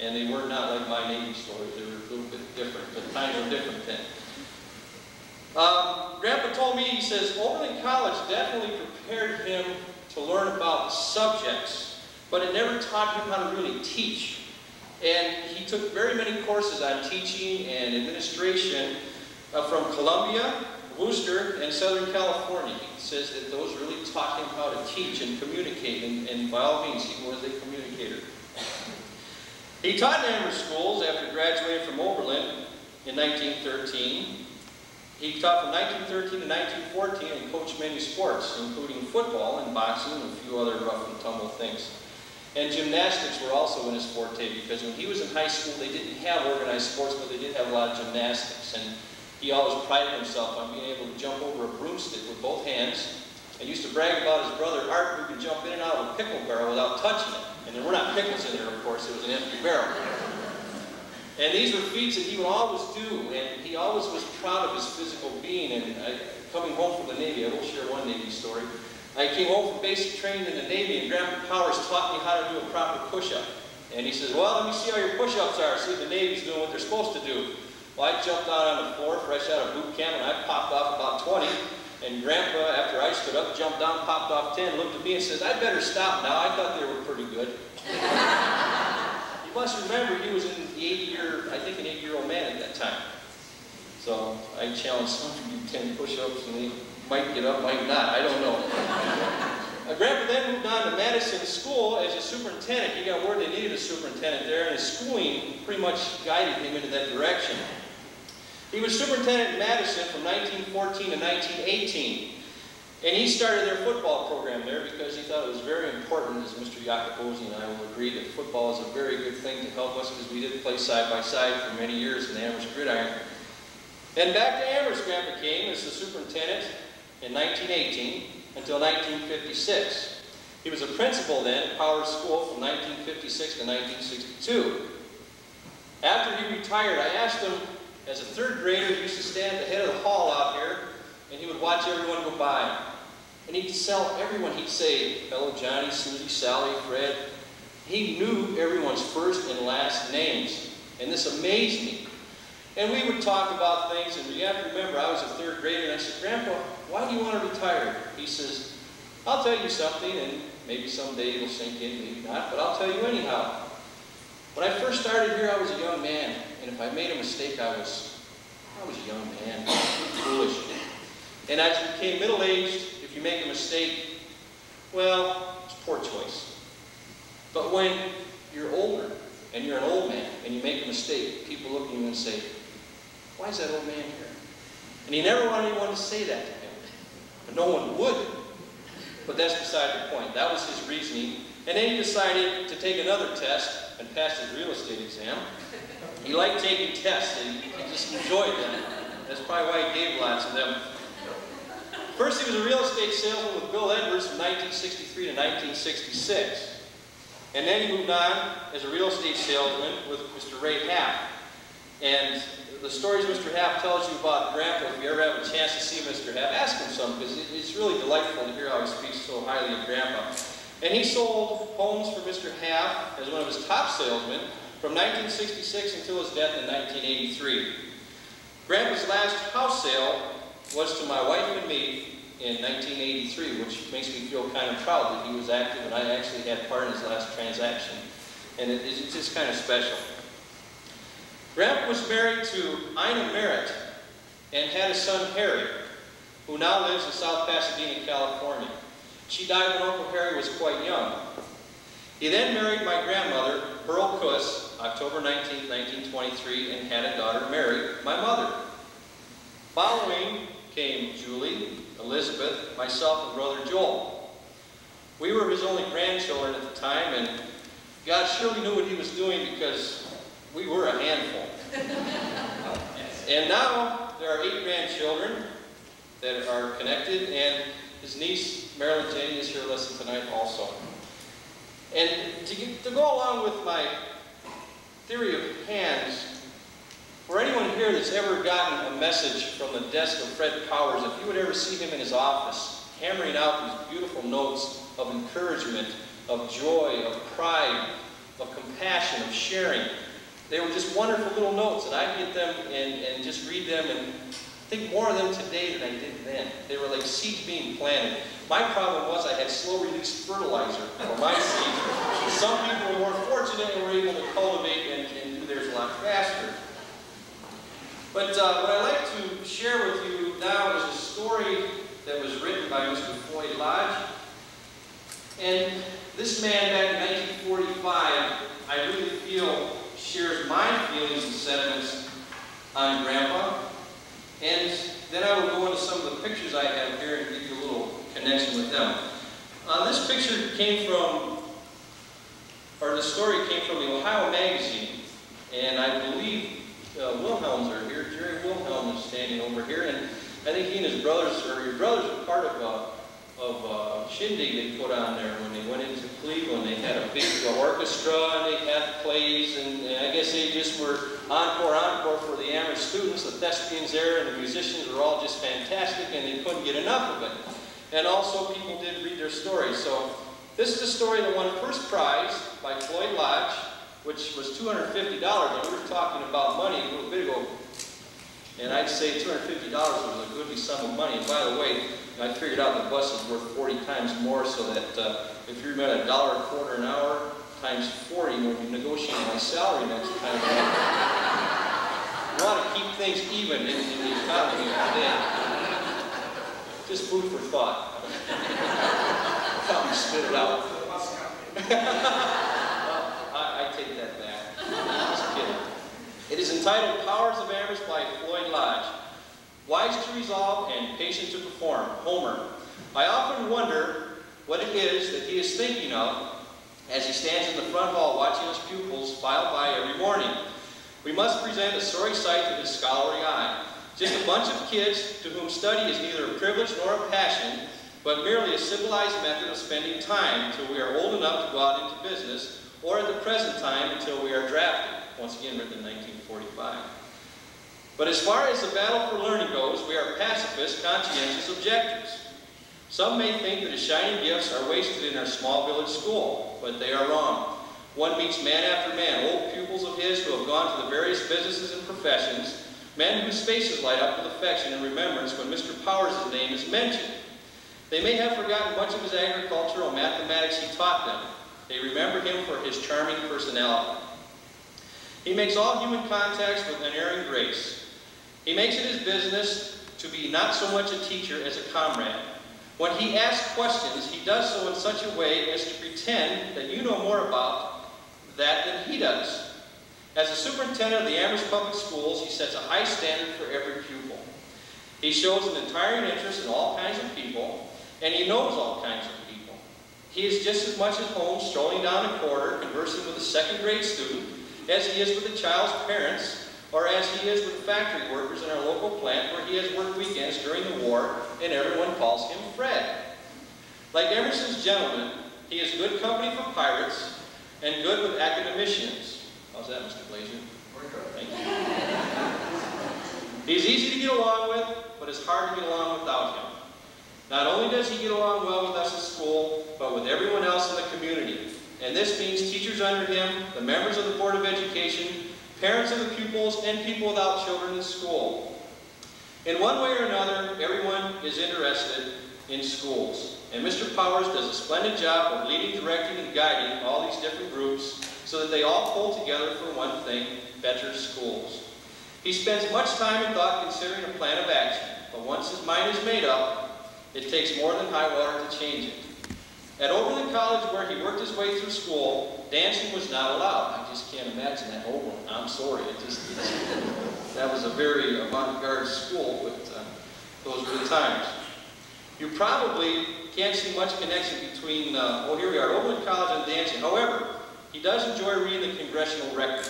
And they were not like my Navy stories. They were a little bit times are different then. Um, Grandpa told me, he says, Oberlin College definitely prepared him to learn about subjects, but it never taught him how to really teach. And he took very many courses on teaching and administration uh, from Columbia, Worcester, and Southern California. He says that those really taught him how to teach and communicate, and, and by all means, he was a communicator. He taught in Amherst schools after graduating from Oberlin in 1913. He taught from 1913 to 1914 and coached many sports, including football and boxing and a few other rough and tumble things. And gymnastics were also in his forte because when he was in high school, they didn't have organized sports, but they did have a lot of gymnastics. And he always prided himself on being able to jump over a broomstick with both hands and used to brag about his brother Art who could jump in and out of a pickle barrel without touching it. And there were not pickles in there, of course, it was an empty barrel. And these were feats that he would always do, and he always was proud of his physical being. And I, coming home from the Navy, I will share one Navy story. I came home from basic training in the Navy, and Grandpa Powers taught me how to do a proper push-up. And he says, well, let me see how your push-ups are, see if the Navy's doing what they're supposed to do. Well, I jumped out on the floor, fresh out of boot camp, and I popped off about 20. And Grandpa, after I stood up, jumped down, popped off 10, looked at me and says, I better stop now. I thought they were pretty good. you must remember he was an eight-year, I think an eight-year-old man at that time. So I challenged some to do 10 push-ups, and they might get up, might not. I don't know. Uh, Grandpa then moved on to Madison School as a superintendent. He got word they needed a superintendent there, and his schooling pretty much guided him into that direction. He was superintendent in Madison from 1914 to 1918. And he started their football program there because he thought it was very important, as Mr. Jacoposi and I will agree, that football is a very good thing to help us because we did play side by side for many years in the Amherst Gridiron. And back to Amherst, Grandpa came as the superintendent in 1918 until 1956. He was a principal then at Powers School from 1956 to 1962. After he retired, I asked him, as a third grader, he used to stand at the head of the hall out here, and he would watch everyone go by. And he'd tell everyone, he'd say, hello, Johnny, Susie, Sally, Fred. He knew everyone's first and last names. And this amazed me. And we would talk about things, and you have to remember, I was a third grader, and I said, Grandpa, why do you want to retire? He says, I'll tell you something, and maybe someday it'll sink in, maybe not, but I'll tell you anyhow. When I first started here, I was a young man, and if I made a mistake, I was, I was a young man, foolish. And as you became middle-aged, if you make a mistake, well, it's poor choice. But when you're older, and you're an old man, and you make a mistake, people look at you and say, why is that old man here? And he never wanted anyone to say that. But no one would. But that's beside the point. That was his reasoning. And then he decided to take another test and pass his real estate exam. He liked taking tests, and he just enjoyed them. That's probably why he gave lots of them. First, he was a real estate salesman with Bill Edwards from 1963 to 1966. And then he moved on as a real estate salesman with Mr. Ray Happ. And the stories Mr. Happ tells you about Grandpa, if you ever have a chance to see Mr. Happ, ask him some, because it's really delightful to hear how he speaks so highly of Grandpa. And he sold homes for Mr. Happ as one of his top salesmen from 1966 until his death in 1983. Grandpa's last house sale was to my wife and me in 1983, which makes me feel kind of proud that he was active and I actually had part in his last transaction. And it, it's just kind of special. Grandpa was married to Ina Merritt and had a son, Harry, who now lives in South Pasadena, California. She died when Uncle Harry was quite young. He then married my grandmother, Pearl Kuss, October 19, 1923, and had a daughter, Mary, my mother. Following came Julie, Elizabeth, myself, and brother Joel. We were his only grandchildren at the time, and God surely knew what he was doing because we were a handful. and now there are eight grandchildren that are connected, and his niece, Marilyn Jane, is here listening tonight also. And to, get, to go along with my theory of hands, for anyone here that's ever gotten a message from the desk of Fred Powers, if you would ever see him in his office, hammering out these beautiful notes of encouragement, of joy, of pride, of compassion, of sharing, They were just wonderful little notes, and I'd get them and, and just read them, and think more of them today than I did then. They were like seeds being planted. My problem was I had slow-release fertilizer for my seeds. Some people were more fortunate and were able to cultivate and, and do theirs a lot faster. But uh, what I'd like to share with you now is a story that was written by Mr. Floyd Lodge. And this man back in 1945, I really feel my feelings and sentiments on Grandpa. And then I will go into some of the pictures I have here and give you a little connection with them. Uh, this picture came from, or the story came from the Ohio Magazine. And I believe uh, Wilhelms are here. Jerry Wilhelm is standing over here. And I think he and his brothers, or your brothers, are part of a, of a shindig they put on there when they went into Cleveland. They had a big orchestra and they had plays. And, and I guess they just were encore, encore for the Amherst students. The thespians there and the musicians were all just fantastic and they couldn't get enough of it. And also people did read their stories. So this is a story that won first prize by Floyd Lodge which was $250. And we were talking about money a little bit ago, and I'd say $250 was a goodly sum of money. And by the way, I figured out the bus is worth 40 times more, so that uh, if you're at a dollar a quarter an hour times 40 when you negotiate my salary next time, you want to keep things even in, in the economy today. Just food for thought. Come spit it out. I, I take that back. Just kidding. It is entitled Powers of Amherst by Floyd Lodge. Wise to resolve and patient to perform. Homer. I often wonder what it is that he is thinking of as he stands in the front hall watching his pupils file by every morning. We must present a sorry sight to his scholarly eye. Just a bunch of kids to whom study is neither a privilege nor a passion, but merely a civilized method of spending time until we are old enough to go out into business, or at the present time until we are drafted. Once again, written in 1945. But as far as the battle for learning goes, we are pacifist, conscientious objectors. Some may think that his shining gifts are wasted in our small village school, but they are wrong. One meets man after man, old pupils of his who have gone to the various businesses and professions, men whose faces light up with affection and remembrance when Mr. Powers' name is mentioned. They may have forgotten much of his agricultural mathematics he taught them. They remember him for his charming personality. He makes all human contacts with unerring grace. He makes it his business to be not so much a teacher as a comrade. When he asks questions, he does so in such a way as to pretend that you know more about that than he does. As a superintendent of the Amherst Public Schools, he sets a high standard for every pupil. He shows an entire interest in all kinds of people, and he knows all kinds of people. He is just as much at home strolling down a corridor conversing with a second grade student as he is with a child's parents or as he is with factory workers in our local plant where he has worked weekends during the war and everyone calls him Fred. Like Emerson's gentleman, he is good company for pirates and good with academicians. How's that, Mr. Blazer? Thank you. He's easy to get along with, but it's hard to get along without him. Not only does he get along well with us at school, but with everyone else in the community. And this means teachers under him, the members of the Board of Education, parents of the pupils, and people without children in school. In one way or another, everyone is interested in schools. And Mr. Powers does a splendid job of leading, directing, and guiding all these different groups so that they all pull together for one thing, better schools. He spends much time and thought considering a plan of action, but once his mind is made up, it takes more than high water to change it. At Oberlin College, where he worked his way through school, dancing was not allowed. I just can't imagine that Oberlin. I'm sorry. It just, that was a very avant-garde school, but uh, those were the times. You probably can't see much connection between, uh, oh, here we are, Oberlin College and dancing. However, he does enjoy reading the congressional record.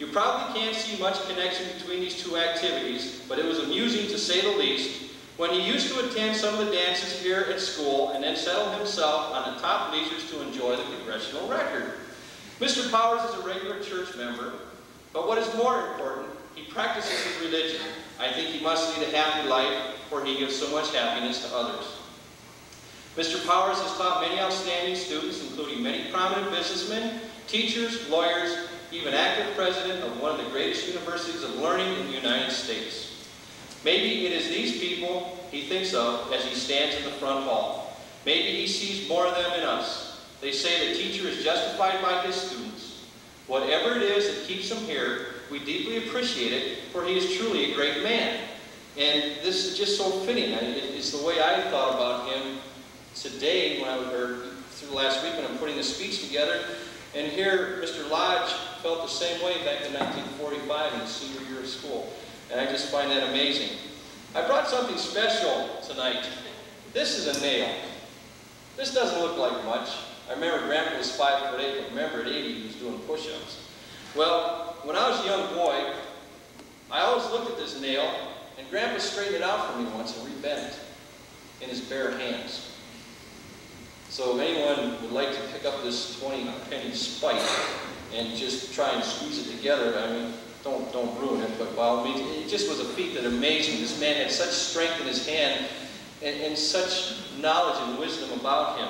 You probably can't see much connection between these two activities, but it was amusing to say the least when he used to attend some of the dances here at school and then settle himself on the top bleachers to enjoy the congressional record. Mr. Powers is a regular church member, but what is more important, he practices his religion. I think he must lead a happy life, for he gives so much happiness to others. Mr. Powers has taught many outstanding students, including many prominent businessmen, teachers, lawyers, even active president of one of the greatest universities of learning in the United States. Maybe it is these people he thinks of as he stands in the front hall. Maybe he sees more of them in us. They say the teacher is justified by his students. Whatever it is that keeps him here, we deeply appreciate it, for he is truly a great man. And this is just so fitting. It's the way I thought about him today when I or through last week when I'm putting the speech together. And here, Mr. Lodge felt the same way back in 1945 in his senior year of school. And I just find that amazing. I brought something special tonight. This is a nail. This doesn't look like much. I remember Grandpa was five foot eight, but remember at 80 he was doing push-ups. Well, when I was a young boy, I always looked at this nail, and Grandpa straightened it out for me once and rebent it in his bare hands. So if anyone would like to pick up this 20 penny spike and just try and squeeze it together, I mean, don't, don't ruin it, but by all means, it just was a feat that amazed me. This man had such strength in his hand and, and such knowledge and wisdom about him.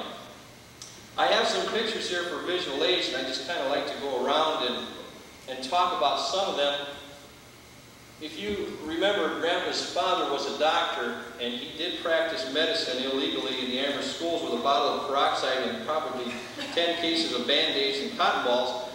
I have some pictures here for visual aids, and I just kind of like to go around and, and talk about some of them. If you remember, Grandpa's father was a doctor, and he did practice medicine illegally in the Amherst schools with a bottle of peroxide and probably 10 cases of Band-Aids and cotton balls.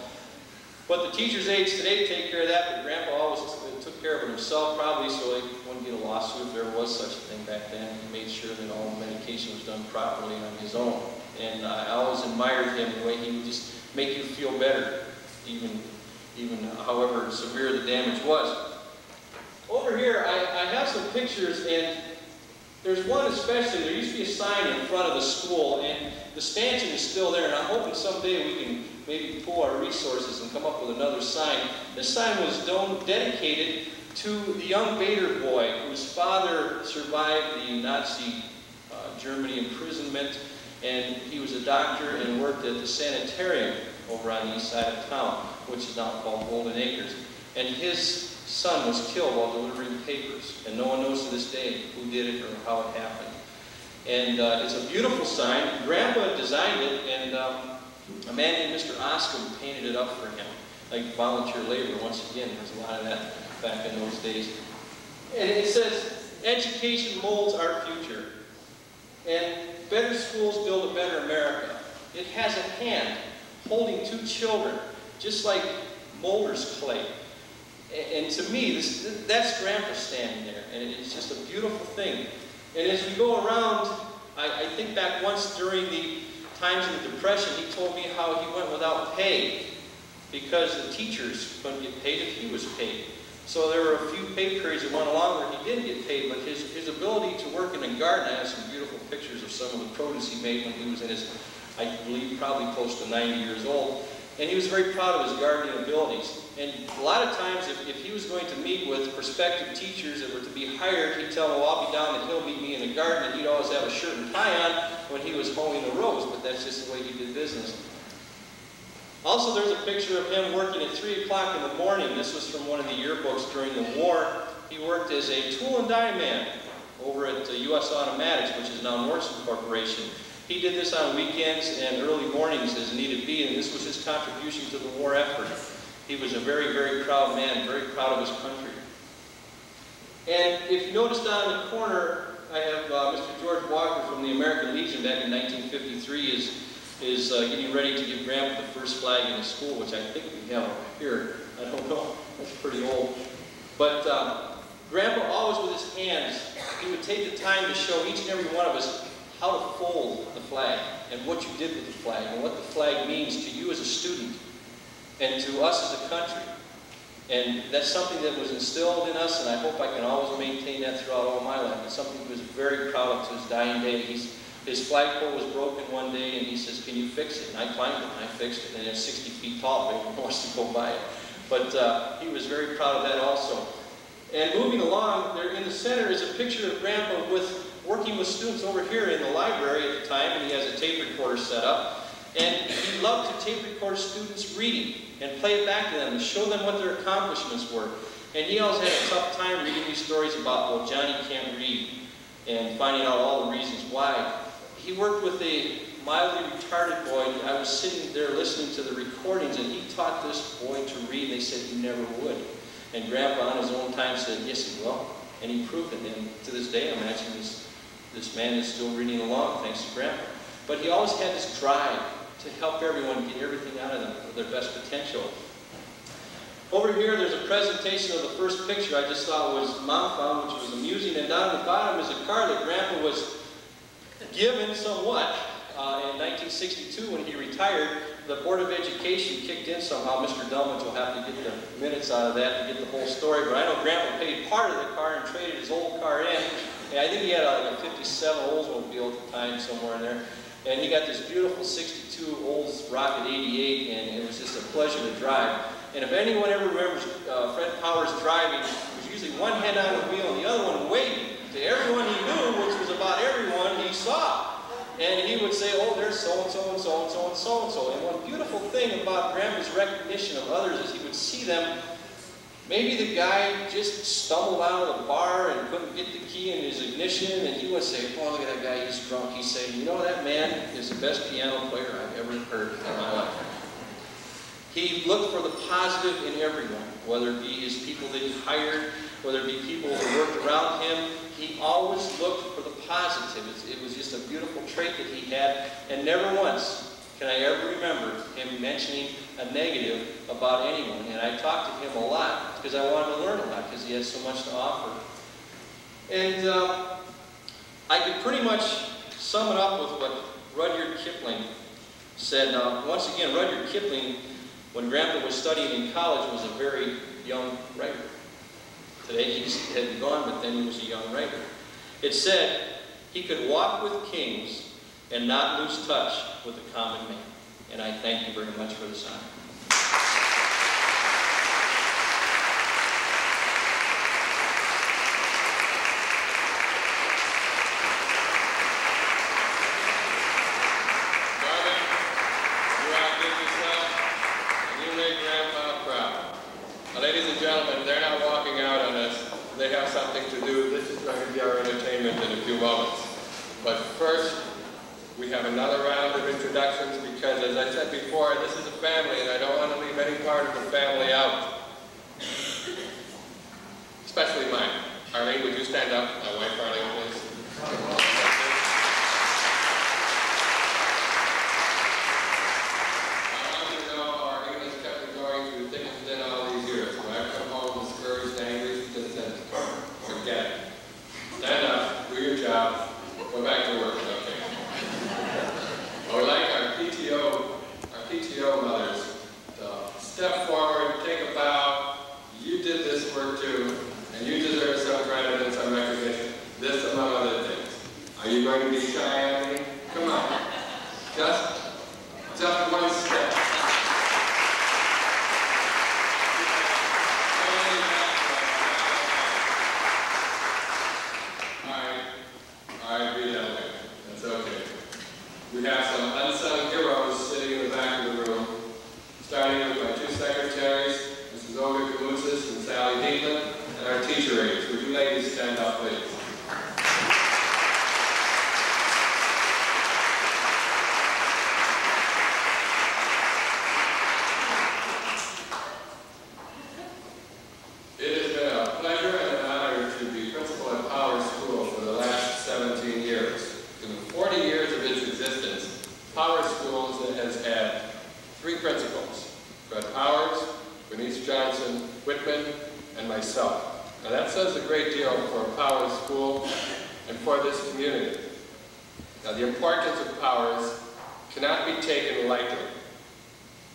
But the teacher's aides today take care of that, but Grandpa always took care of it himself, probably so he wouldn't get a lawsuit if there was such a thing back then. He made sure that all the medication was done properly on his own. And I always admired him, the way he would just make you feel better, even, even however severe the damage was. Over here, I, I have some pictures, and there's one especially. There used to be a sign in front of the school, and the stanchion is still there, and I'm hoping someday we can maybe pull our resources and come up with another sign. This sign was dedicated to the young Bader boy whose father survived the Nazi uh, Germany imprisonment, and he was a doctor and worked at the sanitarium over on the east side of town, which is now called Golden Acres. And his son was killed while delivering papers, and no one knows to this day who did it or how it happened. And uh, it's a beautiful sign. Grandpa designed it, and um, a man named Mr. Oscom painted it up for him, like volunteer labor. Once again, there's a lot of that back in those days. And it says, education molds our future. And better schools build a better America. It has a hand holding two children, just like molder's clay. And to me, this, that's Grandpa standing there, and it's just a beautiful thing. And as we go around, I, I think back once during the times of the Depression, he told me how he went without pay because the teachers couldn't get paid if he was paid. So there were a few pay periods that went along where he didn't get paid, but his, his ability to work in a garden, I have some beautiful pictures of some of the produce he made when he was in his, I believe, probably close to 90 years old. And he was very proud of his gardening abilities. And a lot of times, if, if he was going to meet with prospective teachers that were to be hired, he'd tell them, well, I'll be down the hill, meet me in the garden, and he'd always have a shirt and tie on when he was hoeing the rows, but that's just the way he did business. Also, there's a picture of him working at 3 o'clock in the morning. This was from one of the yearbooks during the war. He worked as a tool and die man over at uh, U.S. Automatics, which is now Nordson Corporation. He did this on weekends and early mornings as needed be, and this was his contribution to the war effort. He was a very, very proud man, very proud of his country. And if you notice down in the corner, I have uh, Mr. George Walker from the American Legion back in 1953 is, is uh, getting ready to give Grandpa the first flag in his school, which I think we have here. I don't know, that's pretty old. But uh, Grandpa always with his hands, he would take the time to show each and every one of us how to fold the flag and what you did with the flag and what the flag means to you as a student and to us as a country. And that's something that was instilled in us, and I hope I can always maintain that throughout all my life. It's something he was very proud of to his dying day. He's, his flagpole was broken one day, and he says, can you fix it? And I climbed it, and I fixed it, and it's 60 feet tall, everyone wants to go by it. But uh, he was very proud of that also. And moving along, there in the center is a picture of Grandpa with working with students over here in the library at the time, and he has a tape recorder set up. And he loved to tape record students reading and play it back to them and show them what their accomplishments were. And he always had a tough time reading these stories about, well, Johnny can't read, and finding out all the reasons why. He worked with a mildly retarded boy, I was sitting there listening to the recordings, and he taught this boy to read, they said he never would. And Grandpa, on his own time, said, yes, he will. And he proved it. And to this day, I'm actually this, man is still reading along, thanks to Grandpa. But he always had this drive to help everyone get everything out of them for their best potential. Over here, there's a presentation of the first picture I just thought was mom found, which was amusing. And down at the bottom is a car that Grandpa was given somewhat. Uh, in 1962, when he retired, the Board of Education kicked in somehow. Mr. Delmage will have to get the minutes out of that to get the whole story. But I know Grandpa paid part of the car and traded his old car in. I think he had like a 57 Oldsmobile at the time, somewhere in there. And he got this beautiful 62 Olds Rocket 88, and it was just a pleasure to drive. And if anyone ever remembers uh, Fred Powers driving, it was usually one hand on the wheel and the other one waving to everyone he knew, which was about everyone he saw. And he would say, oh, there's so-and-so and so-and-so and so-and-so. And one beautiful thing about Grandpa's recognition of others is he would see them Maybe the guy just stumbled out of the bar and couldn't get the key in his ignition, and he would say, "Oh, look at that guy, he's drunk." He'd say, "You know, that man is the best piano player I've ever heard in my life." He looked for the positive in everyone, whether it be his people that he hired, whether it be people who worked around him. He always looked for the positive. It was just a beautiful trait that he had, and never once can I ever remember him mentioning a negative about anyone. And I talked to him a lot because I wanted to learn a lot because he had so much to offer. And uh, I could pretty much sum it up with what Rudyard Kipling said. Now, once again, Rudyard Kipling, when Grandpa was studying in college, was a very young writer. Today he's had gone, but then he was a young writer. It said, he could walk with kings and not lose touch with the common man. And I thank you very much for this honor.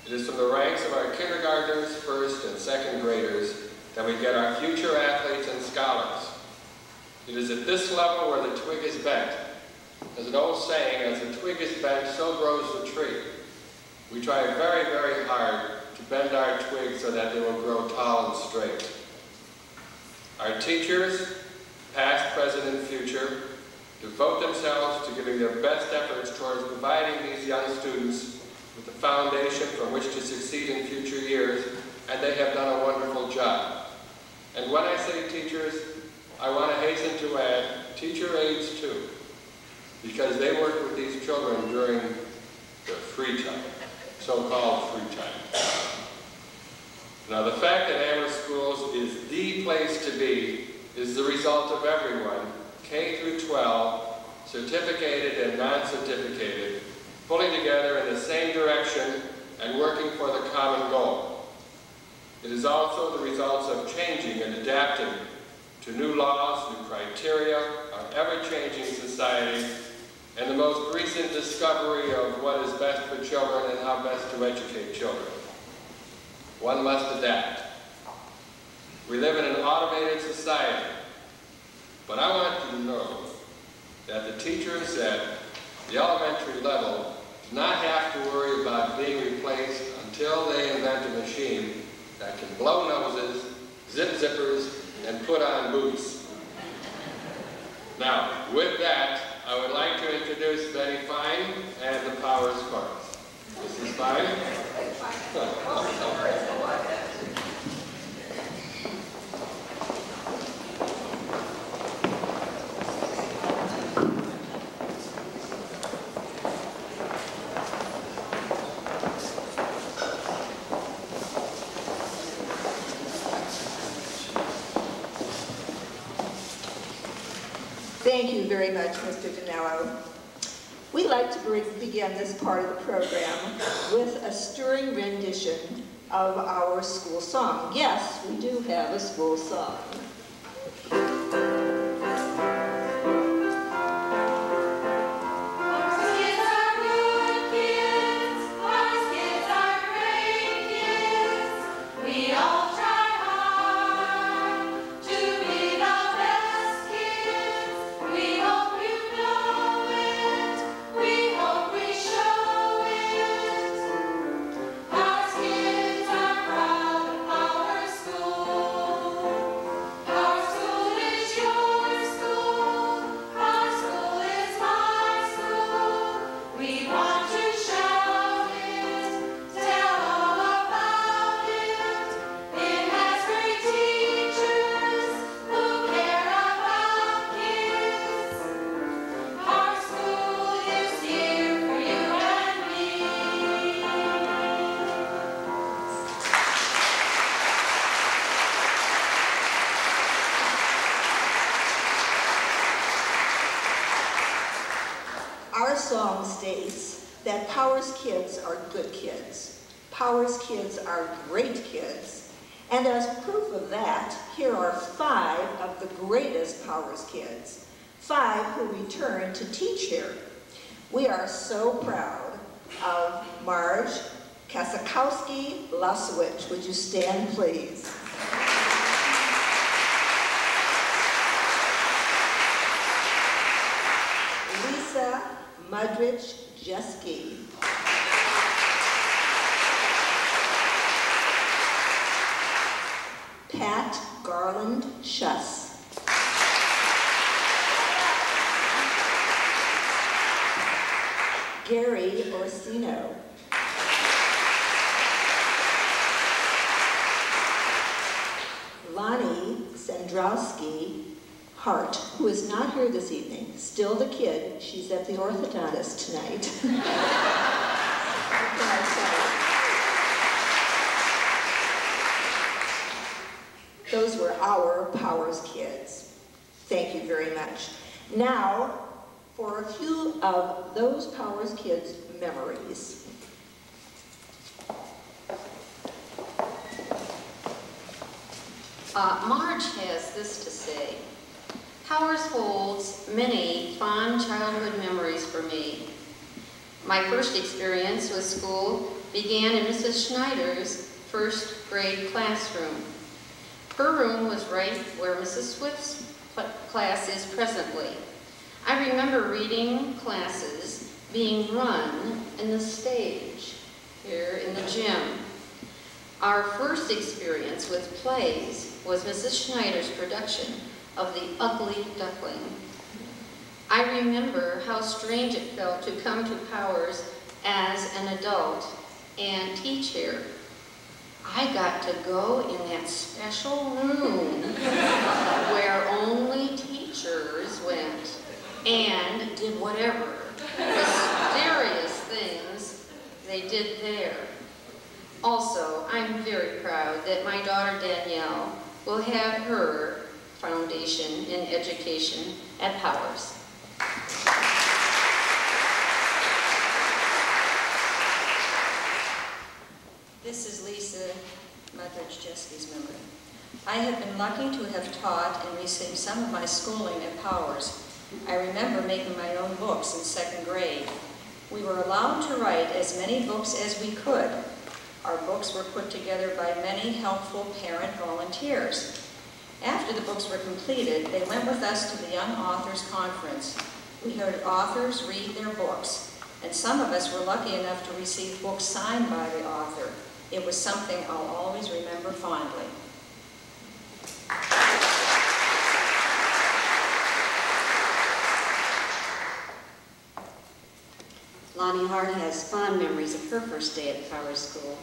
It is from the ranks of our kindergartners, first and second graders that we get our future athletes and scholars. It is at this level where the twig is bent. As an old saying, as the twig is bent, so grows the tree. We try very, very hard to bend our twigs so that they will grow tall and straight. Our teachers, past, present, and future, devote themselves to giving their best efforts towards providing these young students with the foundation from which to succeed in future years, and they have done a wonderful job. And when I say teachers, I want to hasten to add teacher aides too. because they work with these children during their free time, so-called free time. Now, the fact that Amherst Schools is the place to be is the result of everyone, K through 12, certificated and non-certificated, pulling together in the same direction and working for the common goal. It is also the results of changing and adapting to new laws, new criteria, our ever-changing society, and the most recent discovery of what is best for children and how best to educate children. One must adapt. We live in an automated society, but I want you to know that the teachers at the elementary level not have to worry about being replaced until they invent a machine that can blow noses, zip zippers, and put on boots. Now, with that, I would like to introduce Betty Fine and the Powers Chorus. Mrs. Fine? Thank you very much, Mr. Danello. We'd like to begin this part of the program with a stirring rendition of our school song. Yes, we do have a school song. States that Powers kids are good kids. Powers kids are great kids. And as proof of that, here are five of the greatest Powers kids. Five who return to teach here. We are so proud of Marge Kasakowski Lasowicz. Would you stand, please? Lisa Mudrich Jeske. Pat Garland Schuss. Gary Orsino. Lonnie Sandrowski Hart, who is not here this evening, still the kid. She's at the orthodontist tonight. Those were our Powers kids. Thank you very much. Now, for a few of those Powers kids' memories. Uh, Marge has this to say. Powers holds many fond childhood memories for me. My first experience with school began in Mrs. Schneider's first grade classroom. Her room was right where Mrs. Swift's class is presently. I remember reading classes being run in the stage here in the gym. Our first experience with plays was Mrs. Schneider's production of the ugly duckling. I remember how strange it felt to come to Powers as an adult and teach here. I got to go in that special room where only teachers went and did whatever mysterious things they did there. Also, I'm very proud that my daughter Danielle will have her foundation in education at Powers. This is Lisa Mudridge-Jeski's memory. I have been lucky to have taught and received some of my schooling at Powers. I remember making my own books in second grade. We were allowed to write as many books as we could. Our books were put together by many helpful parent volunteers. After the books were completed, they went with us to the Young Authors Conference. We heard authors read their books, and some of us were lucky enough to receive books signed by the author. It was something I'll always remember fondly. Lonnie Hart has fond memories of her first day at Powers School.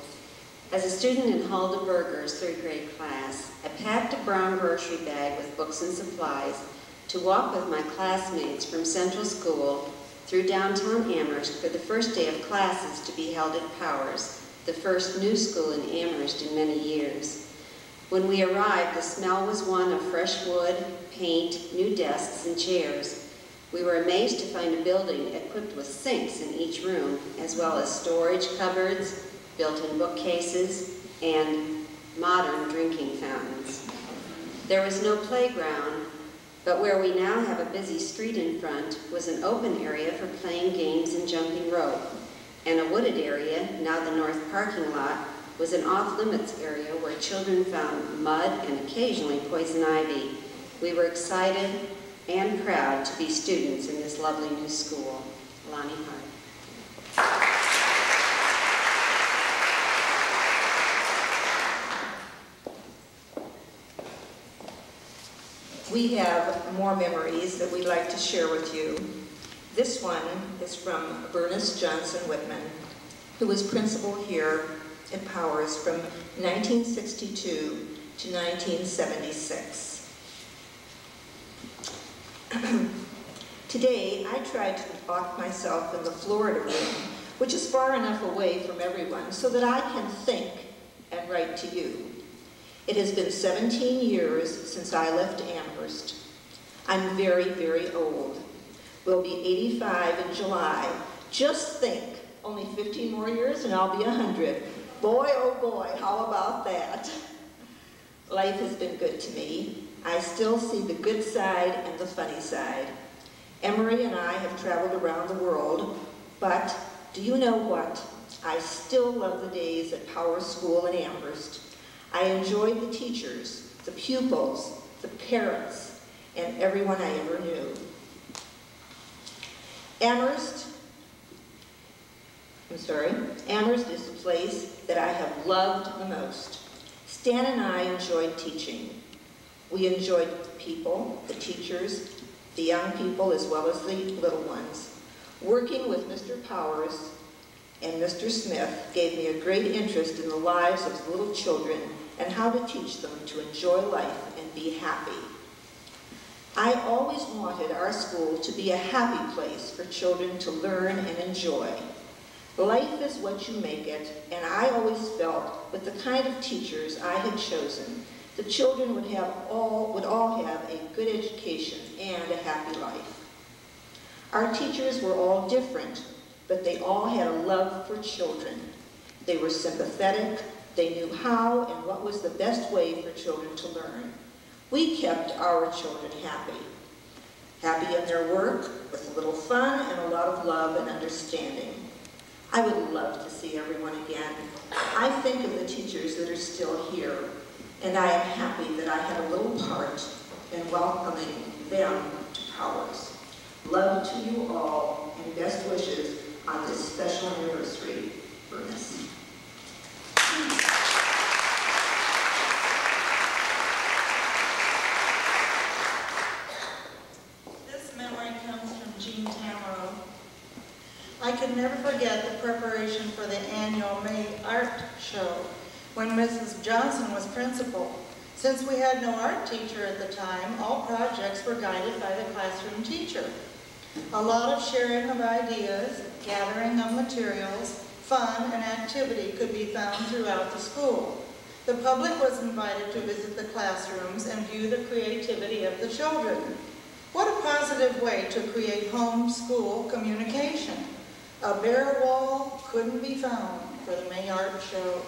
As a student in Hulda Berger's third grade class, I packed a brown grocery bag with books and supplies to walk with my classmates from Central School through downtown Amherst for the first day of classes to be held at Powers, the first new school in Amherst in many years. When we arrived, the smell was one of fresh wood, paint, new desks, and chairs. We were amazed to find a building equipped with sinks in each room, as well as storage cupboards, built-in bookcases, and modern drinking fountains. There was no playground, but where we now have a busy street in front was an open area for playing games and jumping rope, and a wooded area, now the north parking lot, was an off-limits area where children found mud and occasionally poison ivy. We were excited and proud to be students in this lovely new school. Lonnie Hart. We have more memories that we'd like to share with you. This one is from Bernice Johnson Whitman, who was principal here at Powers from 1962 to 1976. Today, I tried to lock myself in the Florida room, which is far enough away from everyone so that I can think and write to you. It has been 17 years since I left Amherst. I'm very, very old. Will be 85 in July. Just think, only 15 more years and I'll be 100. Boy, oh boy, how about that? Life has been good to me. I still see the good side and the funny side. Emery and I have traveled around the world, but do you know what? I still love the days at Power School in Amherst. I enjoyed the teachers, the pupils, the parents, and everyone I ever knew. Amherst, I'm sorry, Amherst is the place that I have loved the most. Stan and I enjoyed teaching. We enjoyed the people, the teachers, the young people, as well as the little ones. Working with Mr. Powers and Mr. Smith gave me a great interest in the lives of little children and how to teach them to enjoy life and be happy. I always wanted our school to be a happy place for children to learn and enjoy. Life is what you make it, and I always felt with the kind of teachers I had chosen, the children would have all would all have a good education and a happy life. Our teachers were all different, but they all had a love for children. They were sympathetic, they knew how and what was the best way for children to learn. We kept our children happy. Happy in their work, with a little fun and a lot of love and understanding. I would love to see everyone again. I think of the teachers that are still here, and I am happy that I had a little part in welcoming them to Powers. Love to you all, and best wishes on this special anniversary, Bernice. This memory comes from Jean Tamaro. I could never forget the preparation for the annual May Art Show when Mrs. Johnson was principal. Since we had no art teacher at the time, all projects were guided by the classroom teacher. A lot of sharing of ideas, gathering of materials, fun and activity could be found throughout the school. The public was invited to visit the classrooms and view the creativity of the children. What a positive way to create home-school communication. A bare wall couldn't be found for the May Art Show.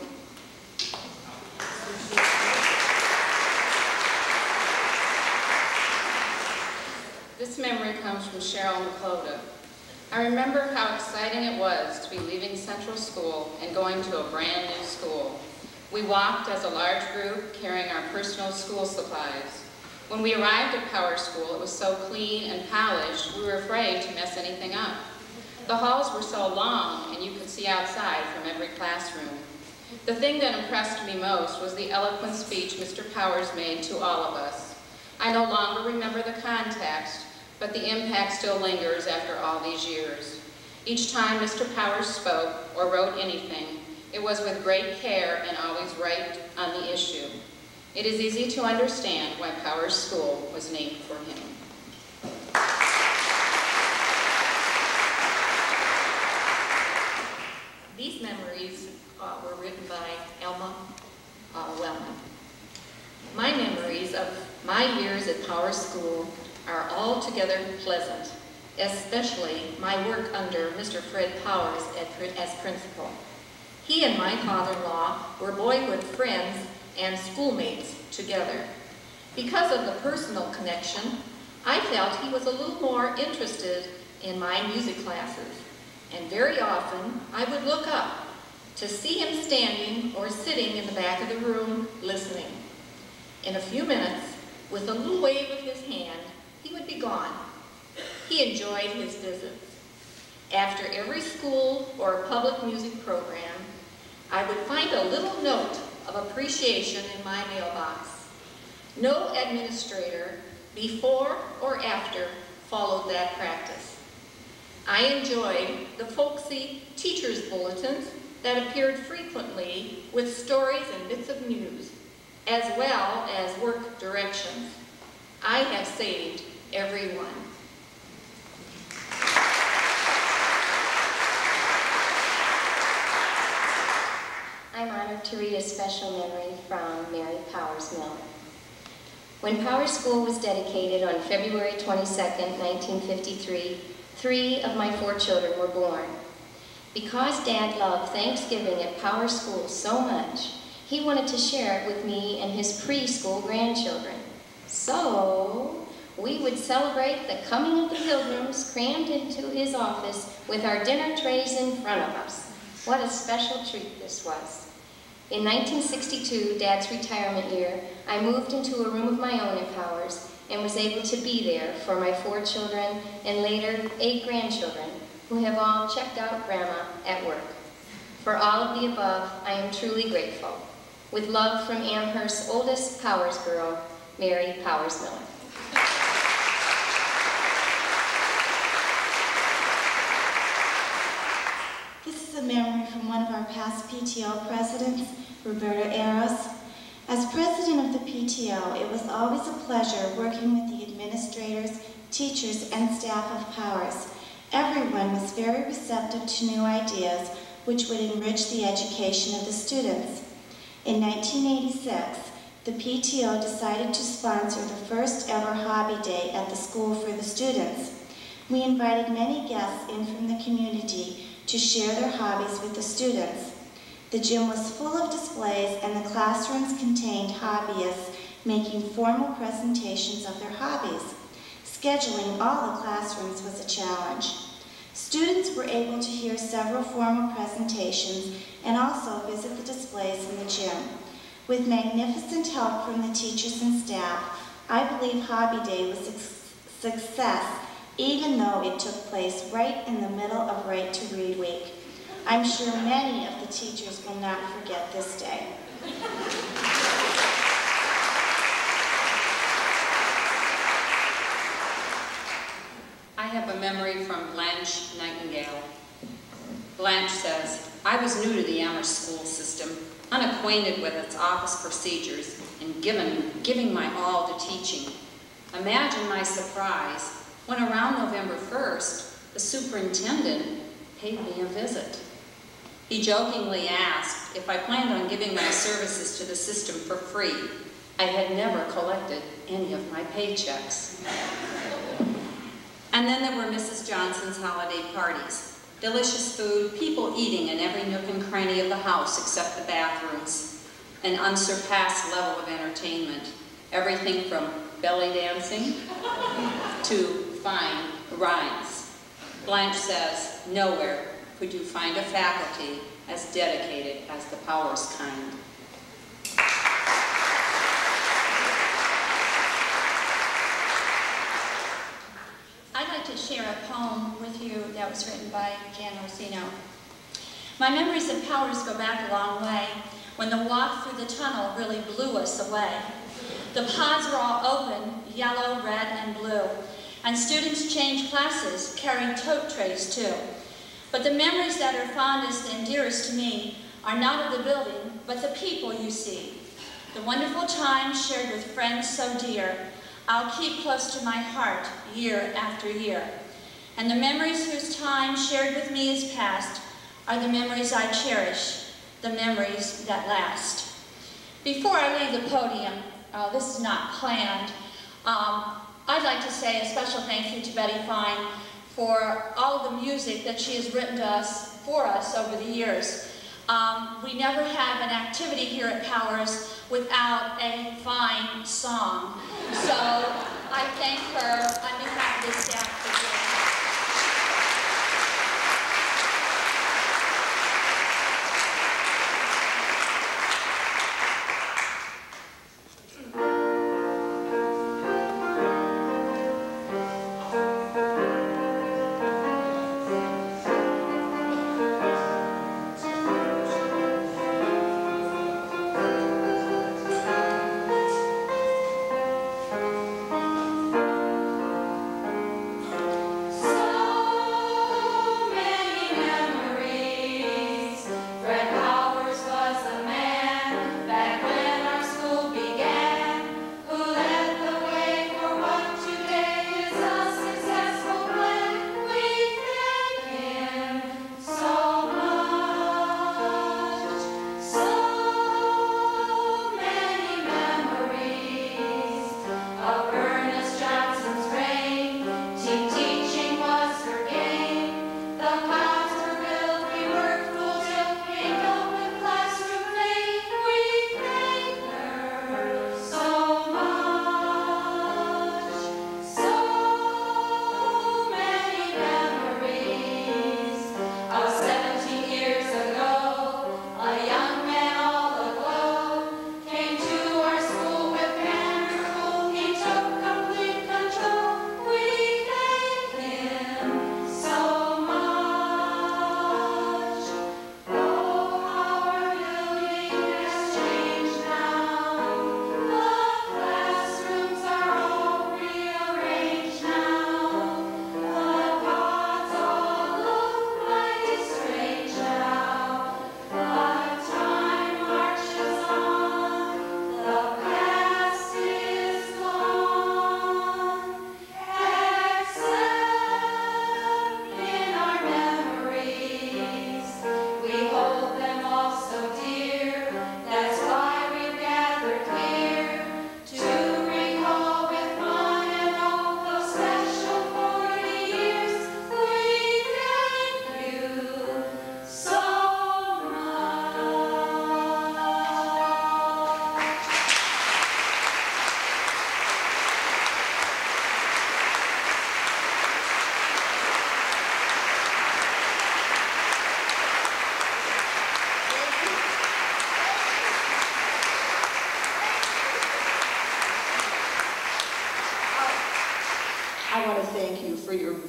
This memory comes from Cheryl McCloda. I remember how exciting it was to be leaving Central School and going to a brand new school. We walked as a large group carrying our personal school supplies. When we arrived at Power School, it was so clean and polished, we were afraid to mess anything up. The halls were so long and you could see outside from every classroom. The thing that impressed me most was the eloquent speech Mr. Powers made to all of us. I no longer remember the context, but the impact still lingers after all these years. Each time Mr. Powers spoke or wrote anything, it was with great care and always right on the issue. It is easy to understand why Powers School was named for him. These memories uh, were written by Elma uh, Wellman. My memories of my years at Powers School are altogether pleasant, especially my work under Mr. Fred Powers as principal. He and my father-in-law were boyhood friends and schoolmates together. Because of the personal connection, I felt he was a little more interested in my music classes, and very often I would look up to see him standing or sitting in the back of the room listening. In a few minutes, with a little wave of his hand, he would be gone. He enjoyed his visits. After every school or public music program, I would find a little note of appreciation in my mailbox. No administrator, before or after, followed that practice. I enjoyed the folksy teacher's bulletins that appeared frequently with stories and bits of news, as well as work directions. I have saved every one. I'm honored to read a special memory from Mary Powers Mill. When Powers School was dedicated on February 22, 1953, three of my four children were born. Because Dad loved Thanksgiving at Power School so much, he wanted to share it with me and his preschool grandchildren. So, we would celebrate the coming of the pilgrims crammed into his office with our dinner trays in front of us. What a special treat this was. In 1962, Dad's retirement year, I moved into a room of my own in Powers and was able to be there for my four children and later eight grandchildren who have all checked out Grandma at work. For all of the above, I am truly grateful. With love from Amherst's oldest Powers girl, Mary Powers Miller. This is a memory from one of our past PTO presidents, Roberta Eros. As president of the PTO, it was always a pleasure working with the administrators, teachers, and staff of Powers. Everyone was very receptive to new ideas which would enrich the education of the students. In 1986, the PTO decided to sponsor the first ever hobby day at the school for the students. We invited many guests in from the community to share their hobbies with the students. The gym was full of displays and the classrooms contained hobbyists making formal presentations of their hobbies. Scheduling all the classrooms was a challenge. Students were able to hear several formal presentations and also visit the displays in the gym. With magnificent help from the teachers and staff, I believe Hobby Day was a success even though it took place right in the middle of Right to Read Week. I'm sure many of the teachers will not forget this day. I have a memory from Blanche Nightingale. Blanche says, I was new to the Amherst school system, unacquainted with its office procedures, and given, giving my all to teaching. Imagine my surprise when around November 1st, the superintendent paid me a visit. He jokingly asked if I planned on giving my services to the system for free. I had never collected any of my paychecks. And then there were Mrs. Johnson's holiday parties. Delicious food, people eating in every nook and cranny of the house except the bathrooms. An unsurpassed level of entertainment. Everything from belly dancing to fine rhymes. Blanche says, nowhere could you find a faculty as dedicated as the Powers kind. I'd like to share a poem with you that was written by Jan Orsino. My memories of Powers go back a long way, when the walk through the tunnel really blew us away. The pods were all open, yellow, red, and blue, and students change classes, carrying tote trays too. But the memories that are fondest and dearest to me are not of the building, but the people you see. The wonderful times shared with friends so dear, I'll keep close to my heart year after year. And the memories whose time shared with me is past are the memories I cherish, the memories that last. Before I leave the podium, uh, this is not planned, um, I'd like to say a special thank you to Betty Fine for all of the music that she has written to us, for us over the years. Um, we never have an activity here at Powers without a fine song. So I thank her on behalf of the staff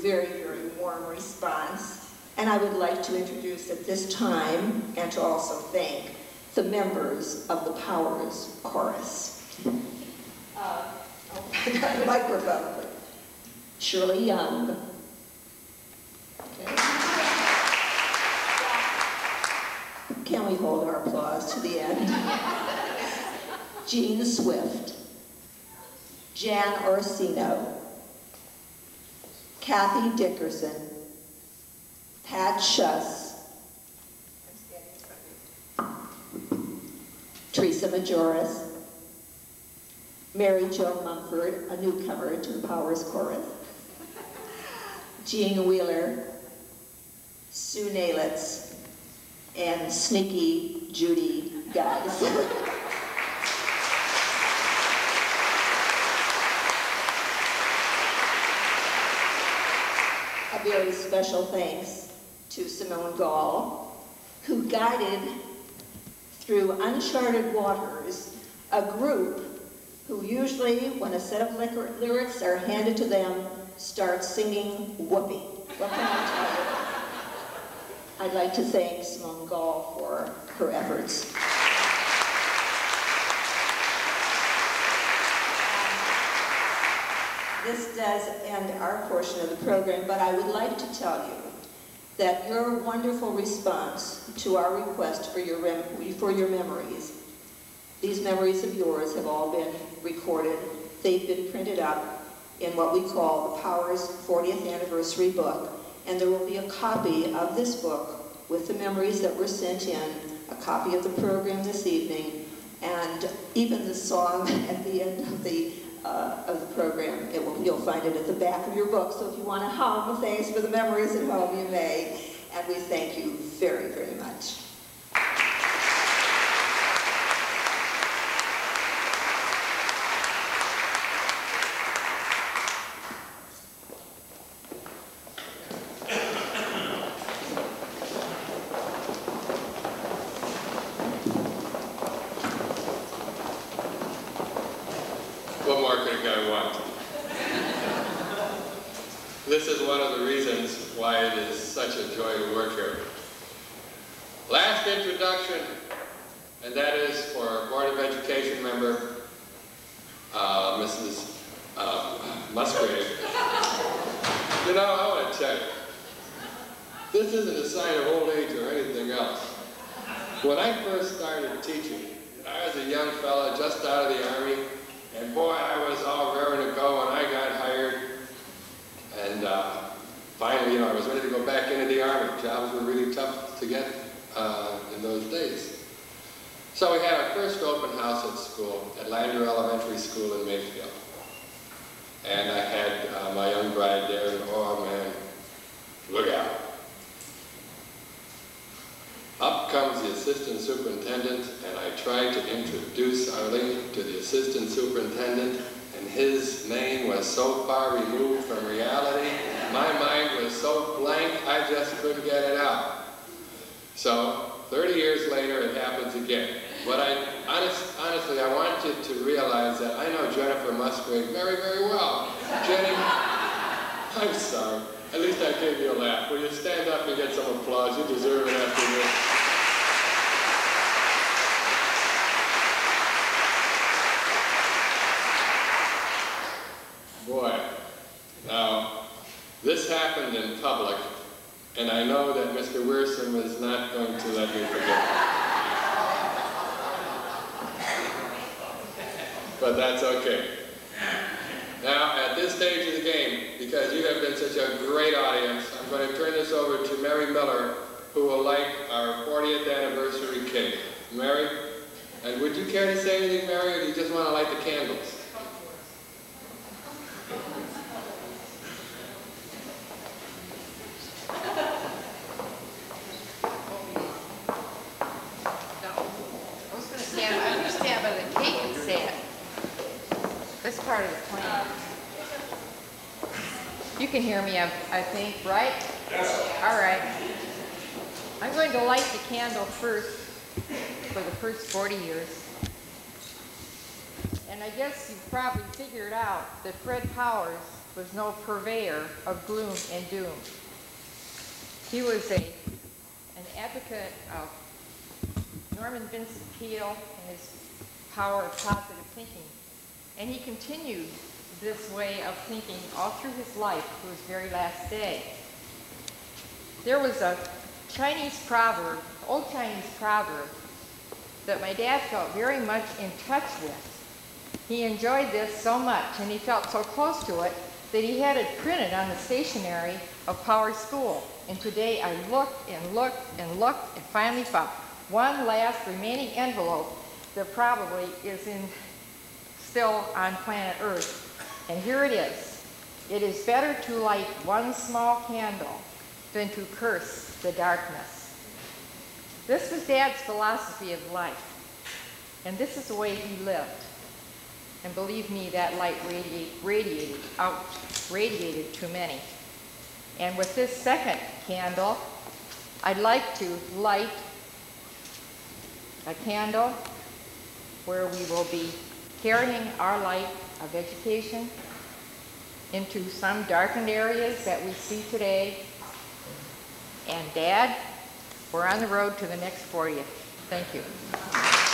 very, very warm response. And I would like to introduce at this time, and to also thank, the members Dickerson, Pat Schuss, Teresa Majoris, Mary Jo Mumford, a newcomer to the Powers Chorus, Jean Wheeler, Sue Nalitz, and sneaky Judy Guys. very special thanks to Simone Gall, who guided through uncharted waters a group who usually, when a set of lyrics are handed to them, start singing whoopee. What can I tell you? I'd like to thank Simone Gall for her efforts. This does end our portion of the program, but I would like to tell you that your wonderful response to our request for your, for your memories, these memories of yours have all been recorded. They've been printed up in what we call the Powers 40th Anniversary Book, and there will be a copy of this book with the memories that were sent in, a copy of the program this evening, and even the song at the end of the uh, of the program. It will, you'll find it at the back of your book, so if you want to hum thanks for the memories at home, you may. And we thank you very, very much. This happened in public, and I know that Mr. Weirson is not going to let me forget. But that's okay. Now, at this stage of the game, because you have been such a great audience, I'm going to turn this over to Mary Miller, who will light our 40th anniversary cake. Mary, and would you care to say anything, Mary, or do you just want to light the candles? I was gonna stand, I was gonna stand by the cake and say it. That's part of the plan. You can hear me, I, I think, right? Yes. All right. I'm going to light the candle first for the first 40 years. And I guess you've probably figured out that Fred Powers was no purveyor of gloom and doom. He was a, an advocate of Norman Vincent Peale and his power of positive thinking. And he continued this way of thinking all through his life to his very last day. There was a Chinese proverb, old Chinese proverb, that my dad felt very much in touch with. He enjoyed this so much and he felt so close to it that he had it printed on the stationery of Power School. And today I looked and looked and looked and finally found one last remaining envelope that probably is in, still on planet Earth. And here it is. It is better to light one small candle than to curse the darkness. This was Dad's philosophy of life. And this is the way he lived. And believe me, that light radiate, radiated out, radiated to many. And with this second candle, I'd like to light a candle where we will be carrying our light of education into some darkened areas that we see today. And Dad, we're on the road to the next 40th. Thank you.